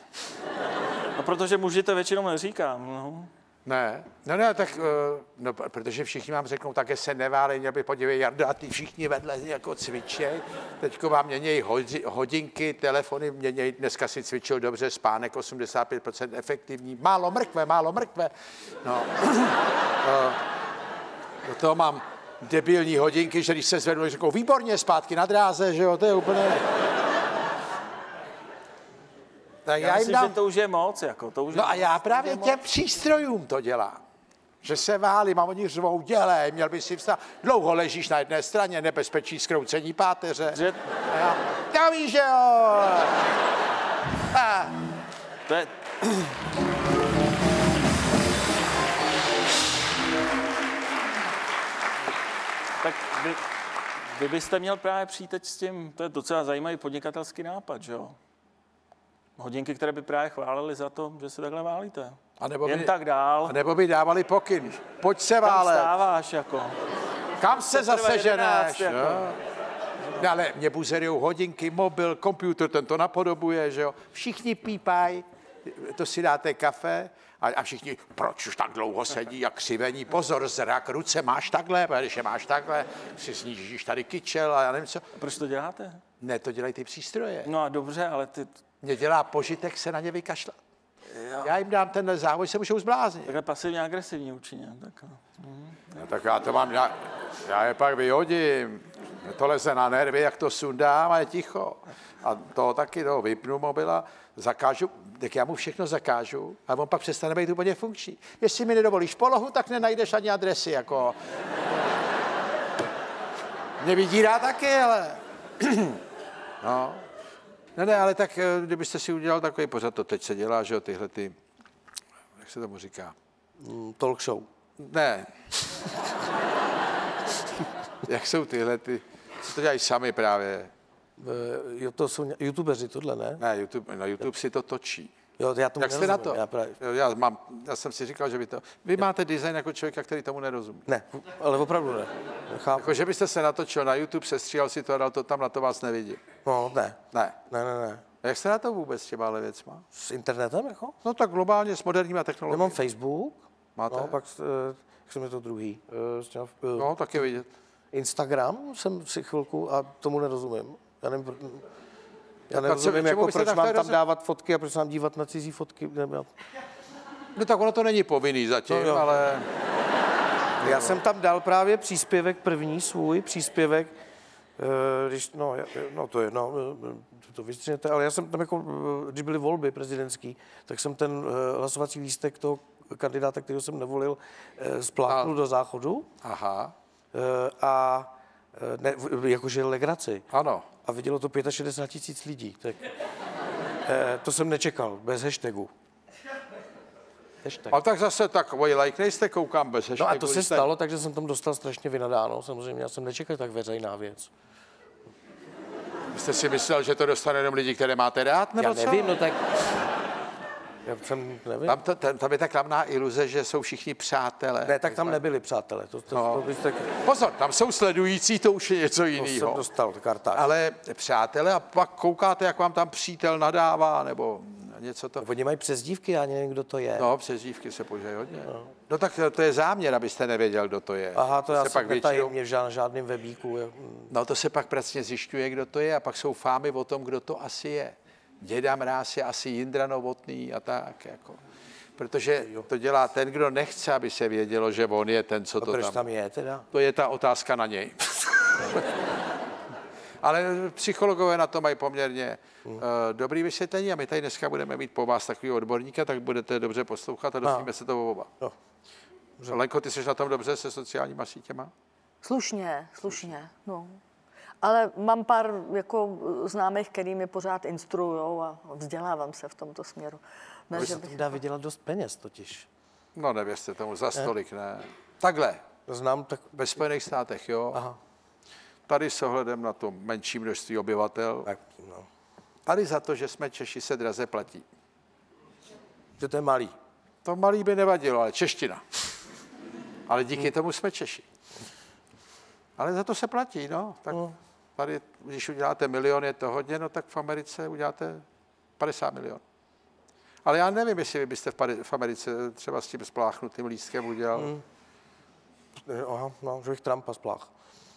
S4: No, protože muži to většinou neříkám, no.
S2: Ne, no ne, tak, eh, no, protože všichni vám řeknou, také se neválej, měl by podívej, Jarda, ty všichni vedle jako cvičej. Teďko vám měnějí hodinky, telefony měnějí, dneska si cvičil dobře, spánek 85% efektivní, málo mrkve, málo mrkve. No, *clears throat* Eh, do toho mám debilní hodinky, že když se zvednu, řeknou, výborně, zpátky na dráze, že jo, to je úplně... Tak
S4: Já,
S2: já jim
S4: myslím,
S2: dám
S4: že to už je moc, jako, to už je
S2: No a
S4: moc.
S2: já právě těm přístrojům to dělám. Že se válím a oni řvou, dělej, měl by si vstát. Dlouho ležíš na jedné straně, nebezpečí zkroucení páteře.
S4: Že,
S2: A já, já víš, že jo. A,
S4: to je, tak vy, vy byste měl právě přijít teď s tím, to je docela zajímavý podnikatelský nápad, že jo? Hodinky, které by právě chválili za to, že se takhle válíte.
S2: a nebo
S4: Jen
S2: by,
S4: tak dál.
S2: a nebo by dávali pokyn. Pojď se
S4: Kam
S2: válet.
S4: stáváš, jako.
S2: Kam se zase
S4: Teprve 11,
S2: ženeš?
S4: jako.
S2: jo? No, ale mě buzerujou hodinky, mobil, počítač, ten to napodobuje, že jo. Všichni pípají, to si dáte kafe a, a všichni, proč už tak dlouho sedí, jak křivení, pozor, zrak, ruce máš takhle, a když je máš takhle, si snížíš tady kyčel a já nevím co.
S4: Proč to děláte?
S2: Ne, to dělají ty přístroje.
S4: No a dobře, ale ty
S2: Mě dělá požitek se na ně vykašlat. Já jim dám tenhle závoj, se můžou zbláznit.
S4: takhle pasivně agresivní účinně. Tak, no.
S2: No, tak já to mám, já, já je pak vyhodím. To leze na nervy, jak to sundám a je ticho. A to taky, no, vypnu mobila, zakážu, tak já mu všechno zakážu a on pak přestane být úplně funkční. Jestli mi nedovolíš polohu, tak nenajdeš ani adresy, jako... Mě vydírá taky, ale... *clears throat* no. Ne, ne, ale tak, eh, kdybyste si udělal takový pořad, to teď se dělá, že jo, tyhle ty, jak se tomu říká?
S3: Mm, Talk show.
S2: Ne. Jak jsou tyhle ty, co to dělají sami právě?
S3: Eh, Jo, to jsou youtubeři, tohle, ne?
S2: Ne, YouTube, na YouTube si to točí.
S3: Jo, já tomu
S2: Jak jste na to?
S3: Já právě,
S2: Jo, Já, mám, já jsem si říkal, že by to... Vy máte design jako člověka, který tomu nerozumí.
S3: ne, ale opravdu ne. Chápu.
S2: Jako, že byste se natočil na YouTube, sestříhal si to a dal to tam, na to vás nevidí.
S3: No, ne.
S2: Ne.
S3: Ne, ne, ne.
S2: A jak jste na to vůbec s těma věcma?
S3: S internetem, jako?
S2: No tak globálně s moderníma technologiemi.
S3: Nemám Facebook.
S2: Máte?
S3: No, pak, eh, jak se mi to druhý. eh, těma, eh,
S2: No, tak je vidět.
S3: Instagram jsem si chvilku a tomu nerozumím. Já nevím, já nerozumím,
S2: čemu
S3: jako proč
S2: tam
S3: mám tam dávat fotky a proč mám dívat na cizí fotky.
S2: No tak ono to není povinný zatím,
S3: No, jo.
S2: ale...
S3: Já jsem tam dal právě příspěvek, první svůj příspěvek, eh, když, no, no to je, no, eh, to vystřihněte, ale já jsem tam jako, eh, když byly volby prezidentský, tak jsem ten hlasovací lístek toho kandidáta, kterého jsem nevolil, spláchnul do záchodu
S2: Aha,
S3: a ne, jakože legraci.
S2: ano.
S3: A vidělo to 65 tisíc lidí. Tak, eh, to jsem nečekal, bez hashtagu. Hashtag.
S2: A tak zase takový like nejste, koukám bez
S3: No a
S2: hashtagu,
S3: to se
S2: jste-
S3: stalo, takže jsem tam dostal strašně vynadáno. Samozřejmě, já jsem nečekal tak veřejná věc.
S2: Jste si myslel, že to dostane jenom lidi, které máte rád, nebo
S3: Já
S2: co?
S3: nevím, no tak... Já jsem nevím.
S2: Tam, to, tam, tam je ta klamná iluze, že jsou všichni přátelé.
S3: Ne, tak tam nebyli přátelé. To, to,
S2: No.
S3: to, byste, to
S2: Pozor, tam jsou sledující, to už je něco
S3: jsem
S2: jiného.
S3: dostal kartář.
S2: Ale přátelé a pak koukáte, jak vám tam přítel nadává, nebo něco to...
S3: Oni mají přezdívky, já nevím, kdo to je.
S2: No, přezdívky se používají hodně. No tak to je záměr, abyste nevěděl, kdo to je.
S3: Aha, to já
S2: se
S3: jsem
S2: pak většinou,
S3: netajemně v žád- žádným webíku.
S2: No to se pak pracně zjišťuje, kdo to je a pak jsou fámy o tom, kdo to asi je. Děda Mráz je asi Jindra Novotný a tak jako. Protože to dělá ten, kdo nechce, aby se vědělo, že on je ten, co
S3: A
S2: to
S3: proč
S2: tam...
S3: tam je teda?
S2: To je ta otázka na něj. *laughs* Ale psychologové na to mají poměrně uh, dobrý vysvětlení a my tady dneska budeme mít po vás takový odborníka, tak budete dobře poslouchat a dozvíme se to oba.
S3: No.
S2: Lenko, ty jsi na tom dobře se sociálníma sítěma?
S1: Slušně, slušně, no. Ale mám pár jako známých, který mi pořád instruujou a vzdělávám se v tomto směru. Ne, že
S3: se
S1: bych...
S3: tím dá vydělat dost peněz totiž.
S2: No nevěřte tomu, za stolik ne. Takhle,
S3: Znám tak...
S2: ve Spojených státech, jo.
S3: Aha.
S2: Tady s ohledem na to menší množství obyvatel,
S3: Tak, no.
S2: tady za to, že jsme Češi se draze platí.
S3: Že to je malý.
S2: To malý by nevadilo, ale čeština. Ale díky tomu jsme Češi. Ale za to se platí, no. Tak tady, když uděláte milion, je to hodně, no tak v Americe uděláte 50 milionů. Ale já nevím, jestli vy byste v, Americe třeba s tím spláchnutým lístkem udělal.
S3: Eh, Aha, no, že bych Trumpa splách.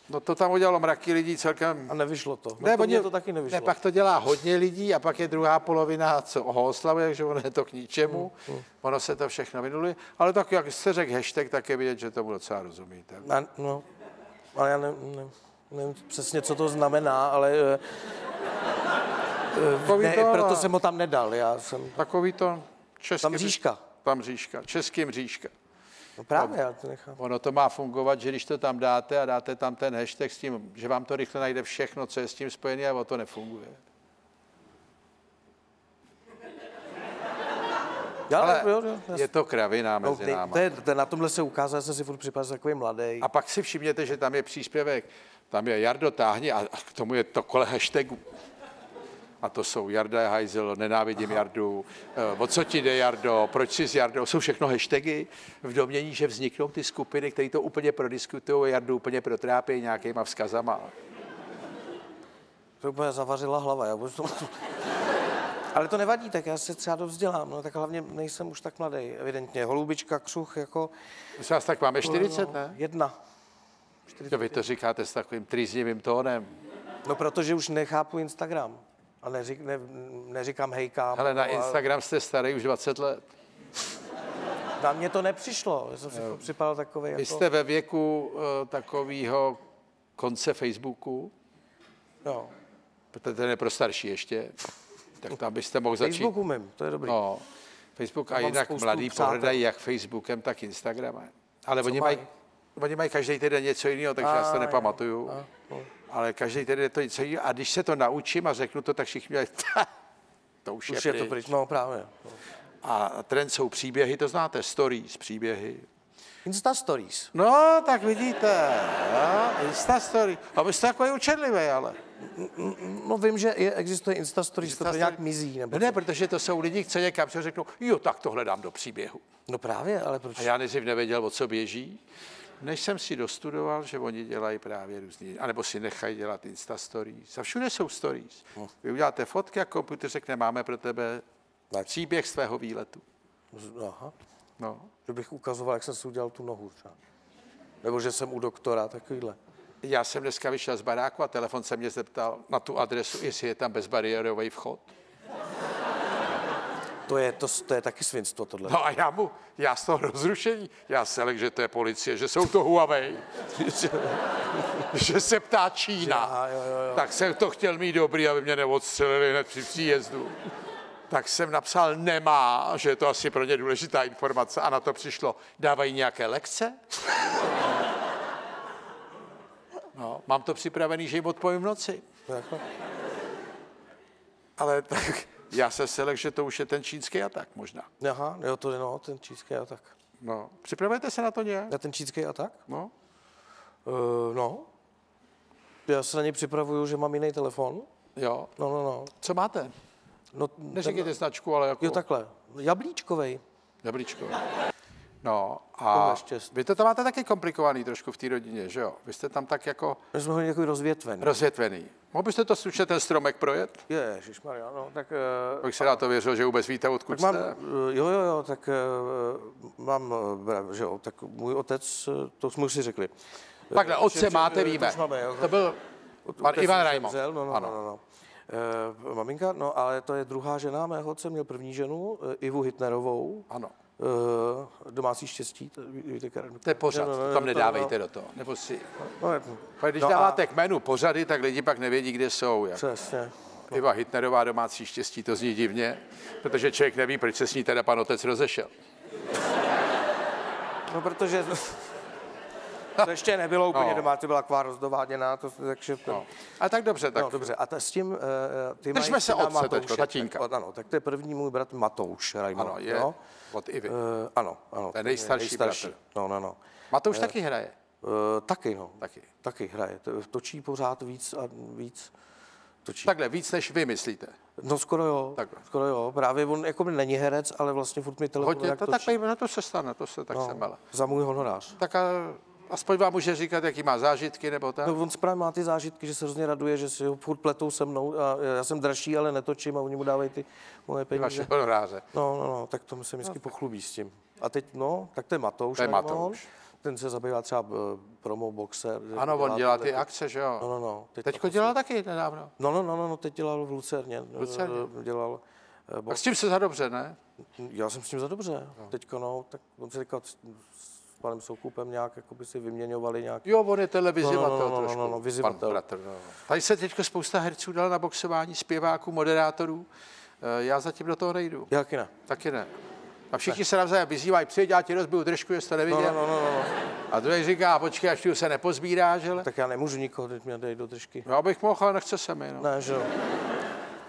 S2: No to tam udělalo mraky lidí celkem.
S3: A nevyšlo to. No,
S2: Ne,
S3: to
S2: oni-
S3: mě to taky nevyšlo.
S2: Ne, pak to dělá hodně lidí a pak je druhá polovina, co ho oslavuje, takže ono je to k ničemu.
S3: Mm,
S2: Ono se to všechno vynuluje. Ale tak, jak jste řekl hashtag, tak je vidět, že tomu docela rozumíte.
S3: A, no, ale já ne, ne, nevím přesně, co to znamená, ale eh,
S2: Takový
S3: ne,
S2: to,
S3: proto jsem ho tam nedal. Já jsem,
S2: Takový to česky...
S3: tam říška.
S2: Tam říška, českým říška.
S3: No právě, já to nechám.
S2: Ono to má fungovat, že když to tam dáte a dáte tam ten hashtag s tím, že vám to rychle najde všechno, co je s tím spojené, a to nefunguje.
S3: Já,
S2: Ale
S3: jo, jo, já
S2: je to kravina
S3: No,
S2: mezi
S3: ty-
S2: náma.
S3: to je, to, na tomhle se ukázal, já jsem si furt připadal jako takový mladý.
S2: A pak si všimněte, že tam je příspěvek, tam je Jardo táhni a k tomu je to kole hashtagů. A to jsou Jarda hajzel, nenávidím Aha. Jardu, eh, o co ti jde Jardo, proč jsi s Jardou, jsou všechno hashtagy v domění, že vzniknou ty skupiny, které to úplně prodiskutují, Jardu úplně protrápí nějakýma vzkazama.
S3: To úplně zavařila hlava. Já budu. *laughs* Ale to nevadí, tak já se třeba dovzdělám, no tak hlavně nejsem už tak mladý, evidentně. Holubička, křuch, jako
S2: vás tak máme 40,
S3: no,
S2: ne?
S3: jedna.
S2: To vy to říkáte s takovým trýznivým tónem.
S3: No protože už nechápu Instagram. A neřík, ne, neříkám hejkám.
S2: Ale na
S3: no,
S2: Instagram jste starý už 20 let.
S3: Na mě to nepřišlo, já jsem si furt připadal takový
S2: Vy
S3: jako...
S2: jste ve věku uh, takového konce Facebooku,
S3: No.
S2: protože ten je pro starší ještě, tak tam byste mohl začít.
S3: Facebook umím, to je dobrý.
S2: No, Facebook a jinak mladí pohrdají jak Facebookem, tak Instagramem. Ale oni
S3: mají?
S2: mají, oni mají každý týden něco jiného, takže já si to
S3: A,
S2: nepamatuju.
S3: a, no.
S2: Ale každý týden je to něco jiného. A když se to naučím a řeknu to, tak všichni dělají, to už,
S3: Už
S2: je,
S3: je to pryč, no právě. No.
S2: A trend jsou příběhy, to znáte, stories, příběhy.
S3: Insta Stories.
S2: No, tak vidíte, no, Insta story. A vy jste takový učenlivý, ale.
S3: No vím, že je, existuje Insta Stories, to,
S2: Insta
S3: to nějak
S2: story-
S3: mizí. Nebo
S2: Ne, protože to jsou lidi, co někam co řeknou, jo, tak tohle dám do příběhu.
S3: No právě, ale proč?
S2: A já nejdřív nevěděl, o co běží, než jsem si dostudoval, že oni dělají právě různý, anebo si nechají dělat Insta stories. A všude jsou stories. Vy uděláte fotky a počítač řekne, máme pro tebe
S3: Tak.
S2: příběh z tvého výletu.
S3: Aha.
S2: No.
S3: Že bych ukazoval, jak jsem si udělal tu nohu třeba. Nebo že jsem u doktora, takovýhle.
S2: Já jsem dneska vyšel z baráku a telefon se mě zeptal na tu adresu, jestli je tam bezbariérový vchod.
S3: To je, to, to je taky svinstvo tohle.
S2: No a já mu, já z toho rozrušení, já se lek, že to je policie, že jsou to Huawei, *laughs* že se ptá Čína.
S3: Aha, jo, jo, jo.
S2: Tak jsem to chtěl mít dobrý, aby mě neodstřelili hned při příjezdu. Tak jsem napsal nemá, že je to asi pro ně důležitá informace a na to přišlo, dávají nějaké lekce? *laughs* No, mám to připravený, že jim odpovím v noci.
S3: Jako?
S2: Ale tak já se selek, že to už je ten čínský atak možná.
S3: Aha, jo, to je no, ten čínský atak.
S2: No, připravujete se na to nějak?
S3: Na ten čínský atak?
S2: No.
S3: Uh, no. Já se na něj připravuju, že mám jiný telefon.
S2: Jo.
S3: No, no, no.
S2: Co máte?
S3: No,
S2: Neříkejte značku, ale jako
S3: Jo, takhle. Jablíčkovej.
S2: jablíčko. No a vy to tam máte taky komplikovaný trošku v té rodině, že jo? Vy jste tam tak jako
S3: My jsme ho jako rozvětvený.
S2: rozvětvený. Mohl byste to stručně ten stromek projet?
S3: Ježišmarja, no, tak... eh,
S2: Bych se na to věřil, že vůbec víte, odkud
S3: Tak mám,
S2: jste.
S3: eh, jo, jo, jo, tak eh, mám, eh, že jo, tak můj otec, eh, to jsme už si řekli.
S2: Takhle,
S3: Eh,
S2: otce
S3: že-
S2: máte,
S3: eh,
S2: víme.
S3: To máme, jo.
S2: To byl pan
S3: Otec
S2: Ivan
S3: zemřel, No, no,
S2: Ano.
S3: no, no, no. Eh, maminka, no ale to je druhá žena mého otce, měl první ženu, eh, Ivu Hitnerovou,
S2: Ano.
S3: Eh, domácí štěstí, to, ví- víte?
S2: To je pořad,
S3: No, no, no,
S2: to tam
S3: to-
S2: nedávejte do toho. Nebo si...
S3: No,
S2: Pak když
S3: no a-
S2: dáváte k jménu pořady, tak lidi pak nevědí, kde jsou. Jak.
S3: Přesně.
S2: Iva Hitnerová domácí štěstí, to zní divně, protože člověk neví, proč se s ní teda pan otec rozešel.
S3: No, protože *laughs* to ještě nebylo úplně
S2: No.
S3: no. doma, to byla kvá rozdováděná, to, takže to,
S2: No. A tak dobře, tak
S3: No dobře, a ta, s tím, uh, ty
S2: Držme se otce teďko, tatínka.
S3: Tak, ano, tak to je první můj bratr Matouš Raimond.
S2: ano, je
S3: Jo?
S2: od Ivy.
S3: Uh, ano, ano.
S2: To je nejstarší bratr.
S3: No, no, no.
S2: Matouš taky hraje.
S3: Uh, taky, no.
S2: Taky.
S3: Taky hraje. To- Točí pořád víc a víc. Točí.
S2: Takhle, víc než vy myslíte.
S3: No skoro jo,
S2: Takhle.
S3: skoro jo. Právě on jako by není herec, ale vlastně furt mi telefonuje,
S2: Hodně, to takhle, no to se stane, to se tak
S3: no,
S2: se mele.
S3: za můj honorář.
S2: Tak a, aspoň vám může říkat, jaký má zážitky, nebo tak.
S3: No, on právě má ty zážitky, že se hrozně raduje, že si ho furt pletou se mnou a já jsem dražší, ale netočím a oni mu dávají ty moje peníze.
S2: Vaše honoráře.
S3: No, no, no, tak to se vždycky pochlubí s tím. A teď, no, tak to je Matouš.
S2: To je. Matouš.
S3: Ten se zabývá třeba uh, promo boxer.
S2: Ano, on dělá ty akce, že jo.
S3: No, no, no. Teď
S2: Teďko dělal taky nedávno.
S3: No, no, no, no, no, teď dělal v Lucerně.
S2: Lucerně.
S3: eh, Dělal uh,
S2: Tak
S3: box.
S2: s tím se za dobře, ne?
S3: Já jsem s tím za dobře. Teďka, no, tak on se teďka s panem Soukupem nějak jako by si vyměňovali nějak.
S2: Jo, on je televizivatel
S3: No, no, no, no,
S2: trošku.
S3: no, no, vyzivatel.
S2: Pan bratr, no. Tady se teďko spousta herců dala na boxování, zpěváků, moderátorů. Eh, Já zatím do toho nejdu.
S3: Jaký ne?
S2: Taky ne. A všichni se navzájem vyzývají, přijď, já ti rozbiju držku, jestli to
S3: No,
S2: neviděl.
S3: no, no, no, no.
S2: A druhý říká, počkej, až tu se nepozbíráš, ale...
S3: Tak já nemůžu nikoho, teď mě dej do držky.
S2: Já bych mohl, ale nechce se mi. No.
S3: Ne, že jo.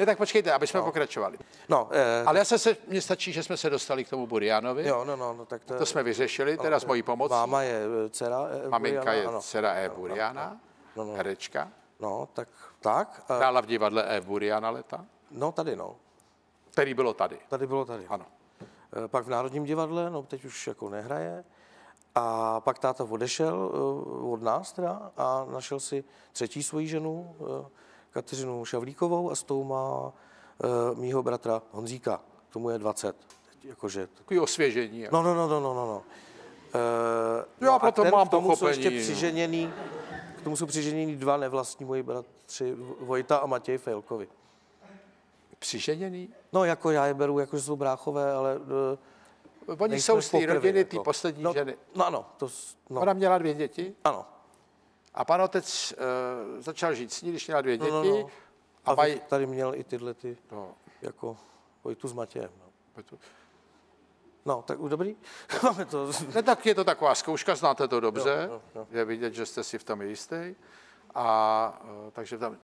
S2: Ne, tak počkejte, aby jsme pokračovali.
S3: No, eh,
S2: Ale já se, se, mně stačí, že jsme se dostali k tomu Burianovi.
S3: jo, no, no, no, tak to,
S2: To jsme vyřešili, teda s mojí pomocí.
S3: Máma je eh, dcera. eh,
S2: Maminka
S3: Buriana,
S2: je
S3: ano.
S2: dcera E. Buriana,
S3: No, no.
S2: herečka.
S3: No, tak, tak.
S2: Hrála v divadle E. Buriana leta,
S3: no, tady, no.
S2: který bylo tady.
S3: Tady bylo tady.
S2: Ano.
S3: Pak v Národním divadle, no teď už jako nehraje. A pak táta odešel od nás teda a našel si třetí svoji ženu, Kateřinu Šavlíkovou a s tou má eh, mýho bratra Honzíka. Tomu je 20. Teď Jakože,
S2: Takový osvěžení.
S3: no, no, no, no, no, no. no. Eh,
S2: Já
S3: no ten-
S2: mám
S3: k tomu jsou ještě
S2: pochopení, no.
S3: přiženěný, k tomu jsou přiženěný dva nevlastní moji bratři, Vojta a Matěj Fejlkovi.
S2: Přiženěný.
S3: No, jako já je beru, jako že jsou bráchové, ale eh,
S2: Oni jsou z té rodiny,
S3: jako.
S2: poslední
S3: no,
S2: ženy.
S3: No ano, to, no,
S2: Ona měla dvě děti
S3: ano.
S2: A pan otec uh, začal žít s ní, když měla dvě děti.
S3: No, no, no.
S2: A
S3: A
S2: mají...
S3: mají... tady měl i tyhle ty,
S2: No,
S3: jako Vojtu s Matějem. No. no, tak už dobrý. *laughs* Máme to.
S2: Ne, tak je to taková zkouška, znáte to dobře,
S3: Jo, jo, jo.
S2: je vidět, že jste si v tom jistý. A uh, takže tam,